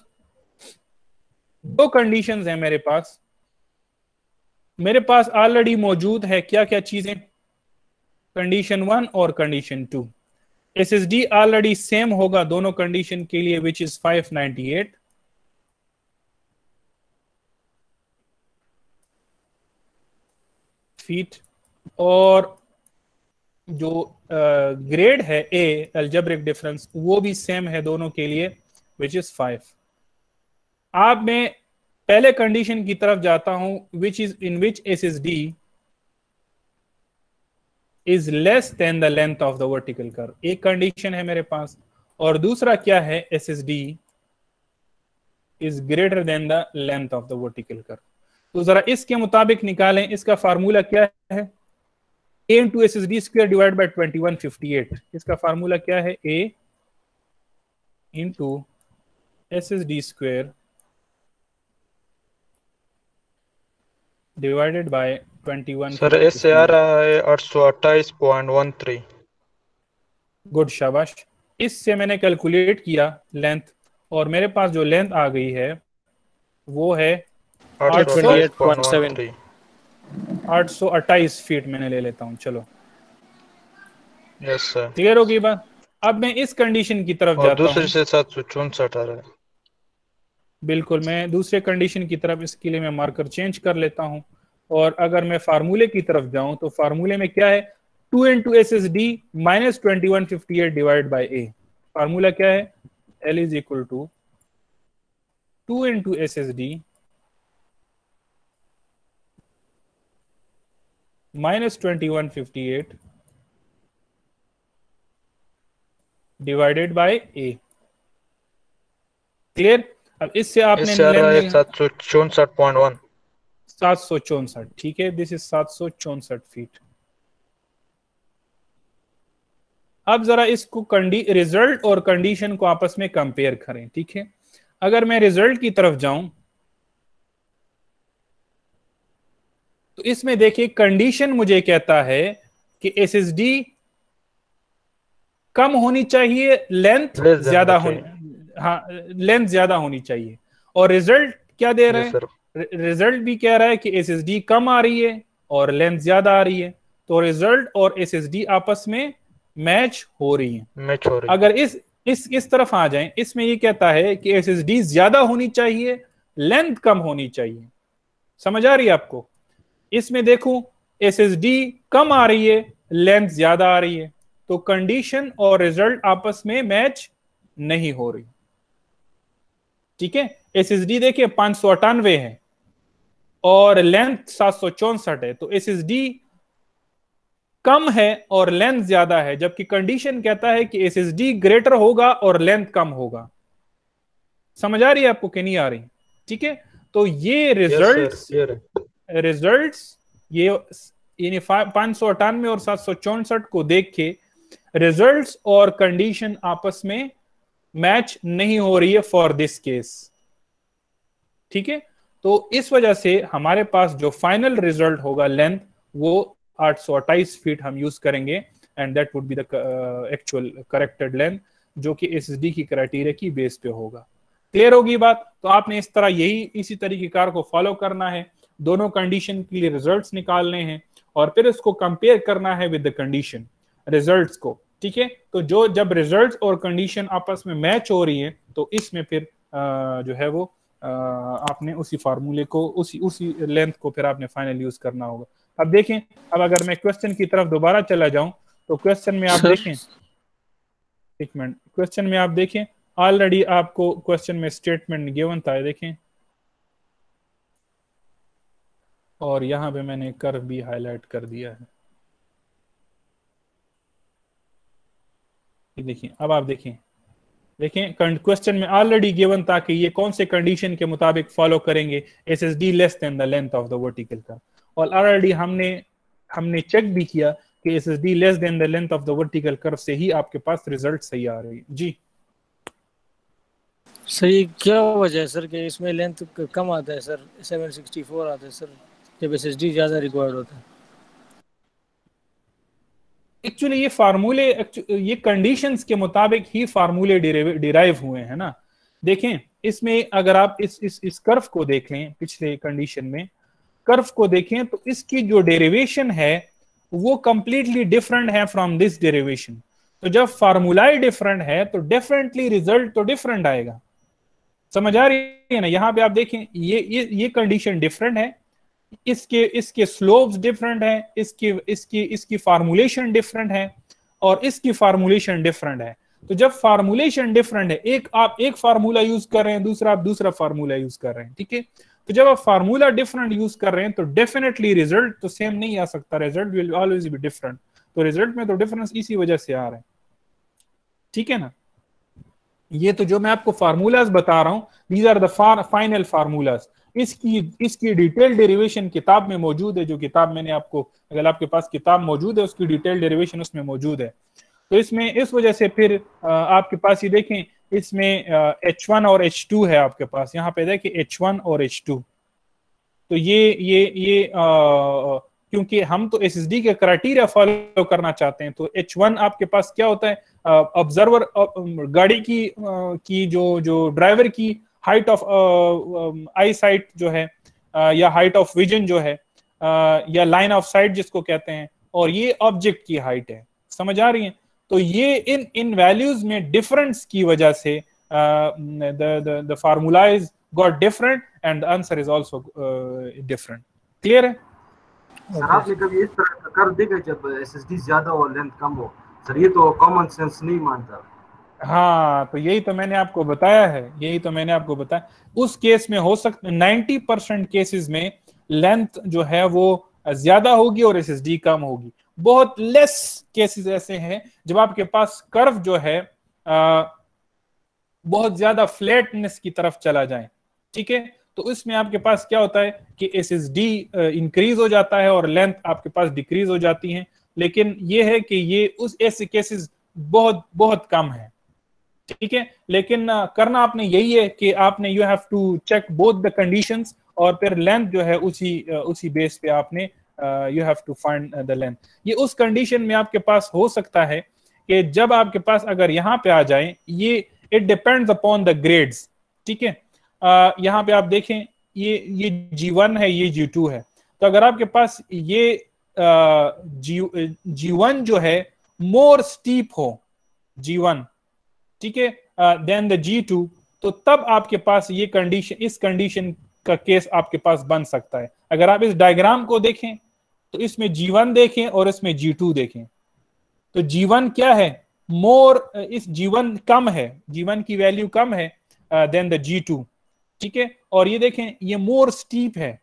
दो कंडीशंस हैं मेरे पास। मेरे पास ऑलरेडी मौजूद है क्या क्या चीज़ें? कंडीशन वन और condition two S S D already same होगा दोनों कंडीशन के लिए विच इज़ 598 फीट और जो ग्रेड है ए अल्जेब्रिक डिफरेंस वो भी सेम है दोनों के लिए विच इज़ फाइव आप मैं पहले कंडीशन की तरफ़ जाता हूँ which is in which S S D is less than the length of the vertical curve एक कंडीशन है मेरे पास। और दूसरा क्या है? S S D is greater than the length of the vertical curve तो जरा इसके मुताबिक निकालें। इसका फार्मूला क्या है? A into S S D square divide by twenty one fifty eight इसका फार्मूला क्या है? A into S S D square divided by twenty one sir S से आ रहा है आठ सौ अट्ठाईस पॉइंट वन थ्री गुड शाबाश इससे मैंने कैलकुलेट किया लेंथ और मेरे पास जो लेंथ आ गई है वो है आठ सौ अट्ठाईस फीट मैंने ले लेता हूँ चलो यस सर क्लियर होगी बात अब मैं इस कंडीशन की तरफ़ जाता दूसरे हूँ से सात सौ चौसठ आ रहा है बिल्कुल मैं दूसरे कंडीशन की तरफ़ इसके लिए मैं मार्कर चेंज कर लेता हूँ और अगर मैं फार्मूले की तरफ़ जाऊँ तो फार्मूले में क्या है? Two into S S D minus twenty one fifty eight divide by A formula क्या है? L is equal to two into S S D minus twenty one fifty eight divided by A clear अब इससे आपने चौसठ point one सात सौ चौसठ ठीक है? दिस इज़ सात सौ चौसठ फीट अब जरा इसको कंडी रिज़ल्ट और कंडीशन को आपस में कंपेयर करें ठीक है? अगर मैं रिज़ल्ट की तरफ़ जाऊँ तो इसमें देखिए कंडीशन मुझे कहता है कि एस एस डी कम होनी चाहिए लेंथ ज़्यादा होनी हाँ लेंथ ज़्यादा होनी चाहिए। और रिज़ल्ट क्या दे रहे हैं? रिज़ल्ट भी कह रहा है कि एसएसडी कम आ रही है और लेंथ ज़्यादा आ रही है। तो रिज़ल्ट और एसएसडी आपस में मैच हो रही है। मैच हो रही अगर इस इस इस तरफ़ आ जाएँ इसमें ये कहता है कि एसएसडी ज़्यादा होनी चाहिए लेंथ कम होनी चाहिए। समझ आ रही है आपको? इसमें देखो एसएसडी कम आ रही है लेंथ ज़्यादा आ रही है। तो कंडीशन और रिज़ल्ट आपस में मैच नहीं हो रही। ठीक है? एस एस डी देखिए पाँच सौ अटानवे है और लेंथ सात सौ चौसठ है। तो एस एस डी कम है और लेंथ ज़्यादा है जबकि कंडीशन कहता है कि एस एस डी ग्रेटर होगा और लेंथ कम होगा। समझ आ रही है आपको कि नहीं आ रही? ठीक है? तो ये रिज़ल्ट रिज़ल्ट ये यानी पाँच सौ अटानवे और सात सौ चौसठ को देख के रिज़ल्ट और कंडीशन आपस में मैच नहीं हो रही है फॉर दिस केस ठीक है? तो इस वजह से हमारे पास जो फाइनल रिज़ल्ट होगा लेंथ वो 828 फीट हम यूज़ करेंगे and that would be the actual corrected length जो कि एसएसडी की क्राइटेरिया की बेस पे होगा। क्लियर होगी बात? तो आपने इस तरह यही इसी तरीके कार को फॉलो करना है। दोनों कंडीशन के लिए रिजल्ट्स निकालने हैं और फिर उसको कंपेयर करना है विद द कंडीशन रिजल्ट्स को। ठीक है? तो जो जब रिजल्ट्स और कंडीशन आपस में मैच हो रही है तो इसमें फिर आ, जो है वो आपने उसी फार्मूले को उसी उसी लेंथ को फिर आपने फाइनल यूज़ करना होगा। अब देखें अब अगर मैं क्वेश्चन की तरफ़ दोबारा चला जाऊँ तो क्वेश्चन में आप देखें एक मिनट क्वेश्चन में आप देखें ऑलरेडी आपको क्वेश्चन में स्टेटमेंट गिवन था देखें। और यहाँ पे मैंने कर्व भी हाईलाइट कर दिया है। देखिए अब आप देखें देखें क्वेश्चन में ऑलरेडी गिवन था कि ये कौन से कंडीशन के मुताबिक फॉलो करेंगे? S S D less than the length of the vertical का। और ऑलरेडी हमने हमने चेक भी किया कि S S D less than the length of the vertical curve से ही आपके पास रिज़ल्ट सही आ रही है। जी। सही, क्या वजह है सर कि इसमें लेंथ कम आता है सर? 764 आता है सर, जब एस एस डी ज़्यादा रिक्वायर्ड होता है। एक्चुअली ये फार्मूले ये कंडीशंस के मुताबिक ही फार्मूले डिराइव हुए हैं ना। देखें, इसमें अगर आप इस इस इस कर्व को देख लें, पिछले कंडीशन में कर्व को देखें तो इसकी जो डेरिवेशन है, वो कंप्लीटली डिफरेंट है फ्रॉम दिस डेरिवेशन तो जब फार्मूला डिफरेंट है तो डेफिनेटली रिज़ल्ट तो डिफरेंट आएगा। समझ आ रही है ना? यहाँ पे आप देखें, ये ये कंडीशन डिफरेंट है इसके इसके स्लोप्स डिफरेंट है, इसकी इसकी इसकी फार्मूलेशन डिफरेंट है और इसकी फार्मूलेशन डिफरेंट है। तो जब फार्मूलेशन डिफरेंट है, एक आप एक फार्मूला यूज़ कर रहे हैं, दूसरा आप दूसरा फार्मूला यूज़ कर रहे हैं, ठीक है? तो जब आप फार्मूला डिफरेंट यूज़ कर रहे हैं तो डेफिनेटली रिज़ल्ट तो सेम नहीं आ सकता result will always be different तो रिज़ल्ट में तो डिफरेंस इसी वजह से आ रहा है, ठीक है ना? ये तो जो मैं आपको फार्मूलाज बता रहा हूँ these are the final formulas इसकी इसकी डिटेल डेरिवेशन किताब में मौजूद है, जो किताब मैंने आपको, अगर आपके पास किताब मौजूद है, उसकी डिटेल डेरिवेशन उसमें मौजूद है। तो इसमें, इस वजह से फिर आपके पास ये देखें, इसमें एच वन और एच टू है आपके पास। यहाँ पे देखें एच वन और एच टू तो ये ये ये क्योंकि हम तो एस के क्राइटेरिया फॉलो करना चाहते हैं तो एच वन आपके पास क्या होता है? ऑब्जर्वर गाड़ी की की जो जो ड्राइवर की हाइट ऑफ़ आई साइट जो है uh, या हाइट ऑफ़ विजन जो है uh, या लाइन ऑफ़ साइट जिसको कहते हैं और ये ऑब्जेक्ट की हाइट है। समझ आ रही है? तो ये इन इन वैल्यूज़ में डिफरेंस की वजह से the got different and the answer is also uh, different है? आपने कभी इस तरह कर देखा जब एसएसडी ज़्यादा हो लेंथ कम हो सर ये तो कॉमन सेंस नहीं मानता। हाँ तो यही तो मैंने आपको बताया है यही तो मैंने आपको बताया। उस केस में हो सकता नाइन्टी परसेंट केसेस में लेंथ जो है वो ज़्यादा होगी और एसएसडी कम होगी। बहुत लेस केसेस ऐसे हैं जब आपके पास कर्व जो है आ, बहुत ज़्यादा फ्लैटनेस की तरफ़ चला जाए ठीक है? तो इसमें आपके पास क्या होता है कि एस एस डी इंक्रीज हो जाता है और लेंथ आपके पास डिक्रीज हो जाती है। लेकिन ये है कि ये उस ऐसे केसेस बहुत बहुत कम है। ठीक है? लेकिन करना आपने यही है कि आपने you have to check both the condition और फिर लेंथ जो है उसी उसी बेस पे आपने you have to find the length ये उस कंडीशन में आपके पास हो सकता है कि जब आपके पास अगर यहाँ पे आ जाए, ये it depends upon the grades ठीक है? यहाँ पे आप देखें, ये ये जी वन है, ये जी टू है। तो अगर आपके पास ये जी जी वन जो है मोर स्टीप हो जी वन ठीक है? देन द जी टू तो तब आपके पास ये कंडीशन इस कंडीशन का केस आपके पास बन सकता है। अगर आप इस डायग्राम को देखें तो इसमें जी वन देखें और इसमें जी टू देखें। तो जी वन क्या है? मोर इस जीवन कम है। जीवन की वैल्यू कम है देन द जी टू ठीक है? और ये देखें ये मोर स्टीप है।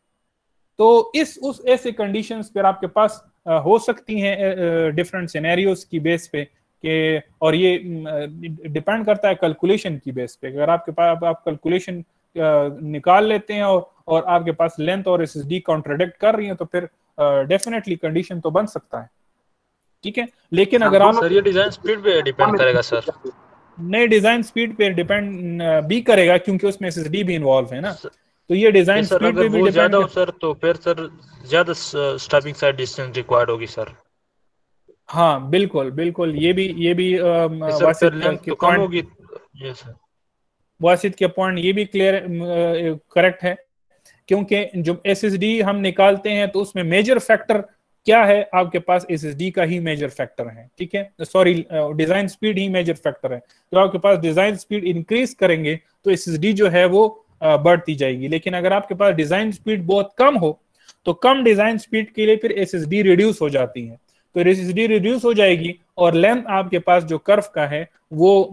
तो इस उस ऐसे कंडीशंस पर आपके पास uh, हो सकती हैं डिफरेंट सिनेरियोज की बेस पे। कि और ये डिपेंड करता है कैलकुलेशन की बेस पे। अगर आपके पास आप कैलकुलेशन निकाल लेते हैं और और आपके पास लेंथ और एस एस डी कॉन्ट्रोडिक्ट कर रही है तो फिर डेफिनेटली कंडीशन तो बन सकता है। ठीक है? लेकिन अगर आप सर ये डिज़ाइन स्पीड पे डिपेंड करेगा सर। नहीं डिज़ाइन स्पीड पे डिपेंड भी करेगा क्योंकि उसमें एसएसडी भी इन्वॉल्व है ना। तो ये डिज़ाइन स्पीड पे भी डिपेंड ज़्यादा हो सर तो फिर सर ज़्यादा स्टॉपिंग साइड डिस्टेंस रिक्वायर्ड होगी सर। हाँ बिल्कुल बिल्कुल ये भी ये भी वासिद के पॉइंट वासिद के पॉइंट ये भी क्लियर करेक्ट है क्योंकि जो एसएसडी हम निकालते हैं तो उसमें मेजर फैक्टर क्या है? आपके पास एसएसडी का ही मेजर फैक्टर है ठीक है? सॉरी डिज़ाइन स्पीड ही मेजर फैक्टर है। तो आपके पास डिज़ाइन स्पीड इंक्रीज करेंगे तो एसएसडी जो है वो बढ़ती जाएगी। लेकिन अगर आपके पास डिज़ाइन स्पीड बहुत कम हो तो कम डिज़ाइन स्पीड के लिए फिर एसएसडी रिड्यूस हो जाती है। तो एस रिड्यूस हो जाएगी और लेंथ आपके पास जो कर्व का है, वो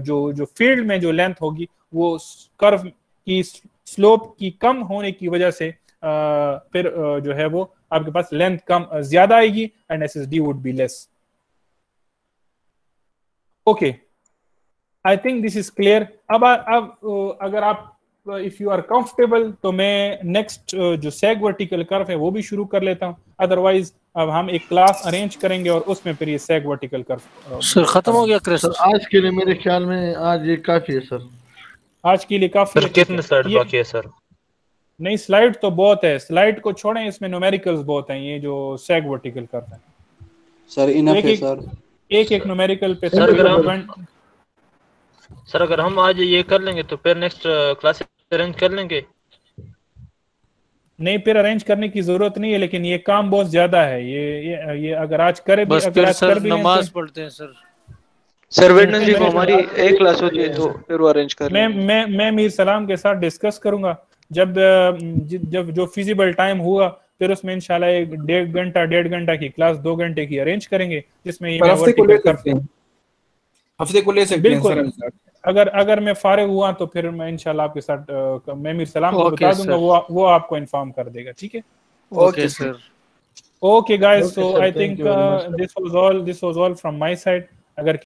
जो जो फ़ील्ड में जो लेंथ होगी, वो कर्व की स्लोप की कम होने की वजह से फिर जो है वो आपके पास लेंथ कम ज़्यादा आएगी and S S D would be less okay I think this is clear अब अब अगर आप इफ़ यू आर कंफर्टेबल तो मैं नेक्स्ट जो सेग वर्टिकल कर्व है वो भी शुरू कर लेता हूँ। अदरवाइज़ अब हम एक क्लास अरेंज करेंगे और उसमें फिर ये सेग वर्टिकल कर्व सर खत्म हो गया क्रिस सर आज के लिए मेरे ख्याल में आज ये काफ़ी है सर आज के लिए काफ़ी सर कितने स्लाइड बाकी है सर नहीं स्लाइड तो बहुत है। स्लाइड को छोड़ें इसमें न्यूमेरिकल्स बहुत हैं। ये जो सेग वर्टिकल करते हैं। सर इनफ है सर एक एक न्यूमेरिकल पे सर अगर हम सर अगर हम आज ये कर लेंगे तो फिर नेक्स्ट क्लास अरेंज कर लेंगे? नहीं फिर अरेंज करने की ज़रूरत नहीं है लेकिन ये काम बहुत ज़्यादा है। ये ये, ये अगर आज करे भी अगर आज कर भी नमाज़ पढ़ते हैं सर। सर वेडनेसडे को हमारी एक क्लास होती है तो फिर वो अरेंज कर मैं मैं मैं मीर सलाम के साथ डिस्कस करूँगा। जब जब जो फिजिबल टाइम हुआ फिर उसमें इंशाल्लाह एक डेढ़ घंटा डेढ़ घंटा की क्लास दो घंटे की अरेंज करेंगे जिसमें ये हफ़्ते को ले सकते हैं। हफ़्ते को ले सकते हैं बिल्कुल। अगर अगर मैं फारिग हुआ तो फिर मैं इनशाला आपके साथ मैं मीर सलाम को बता दूँगा वो वो आपको इन्फॉर्म कर देगा ठीक है? Okay sir okay guys so I think this was all this was all from my side अगर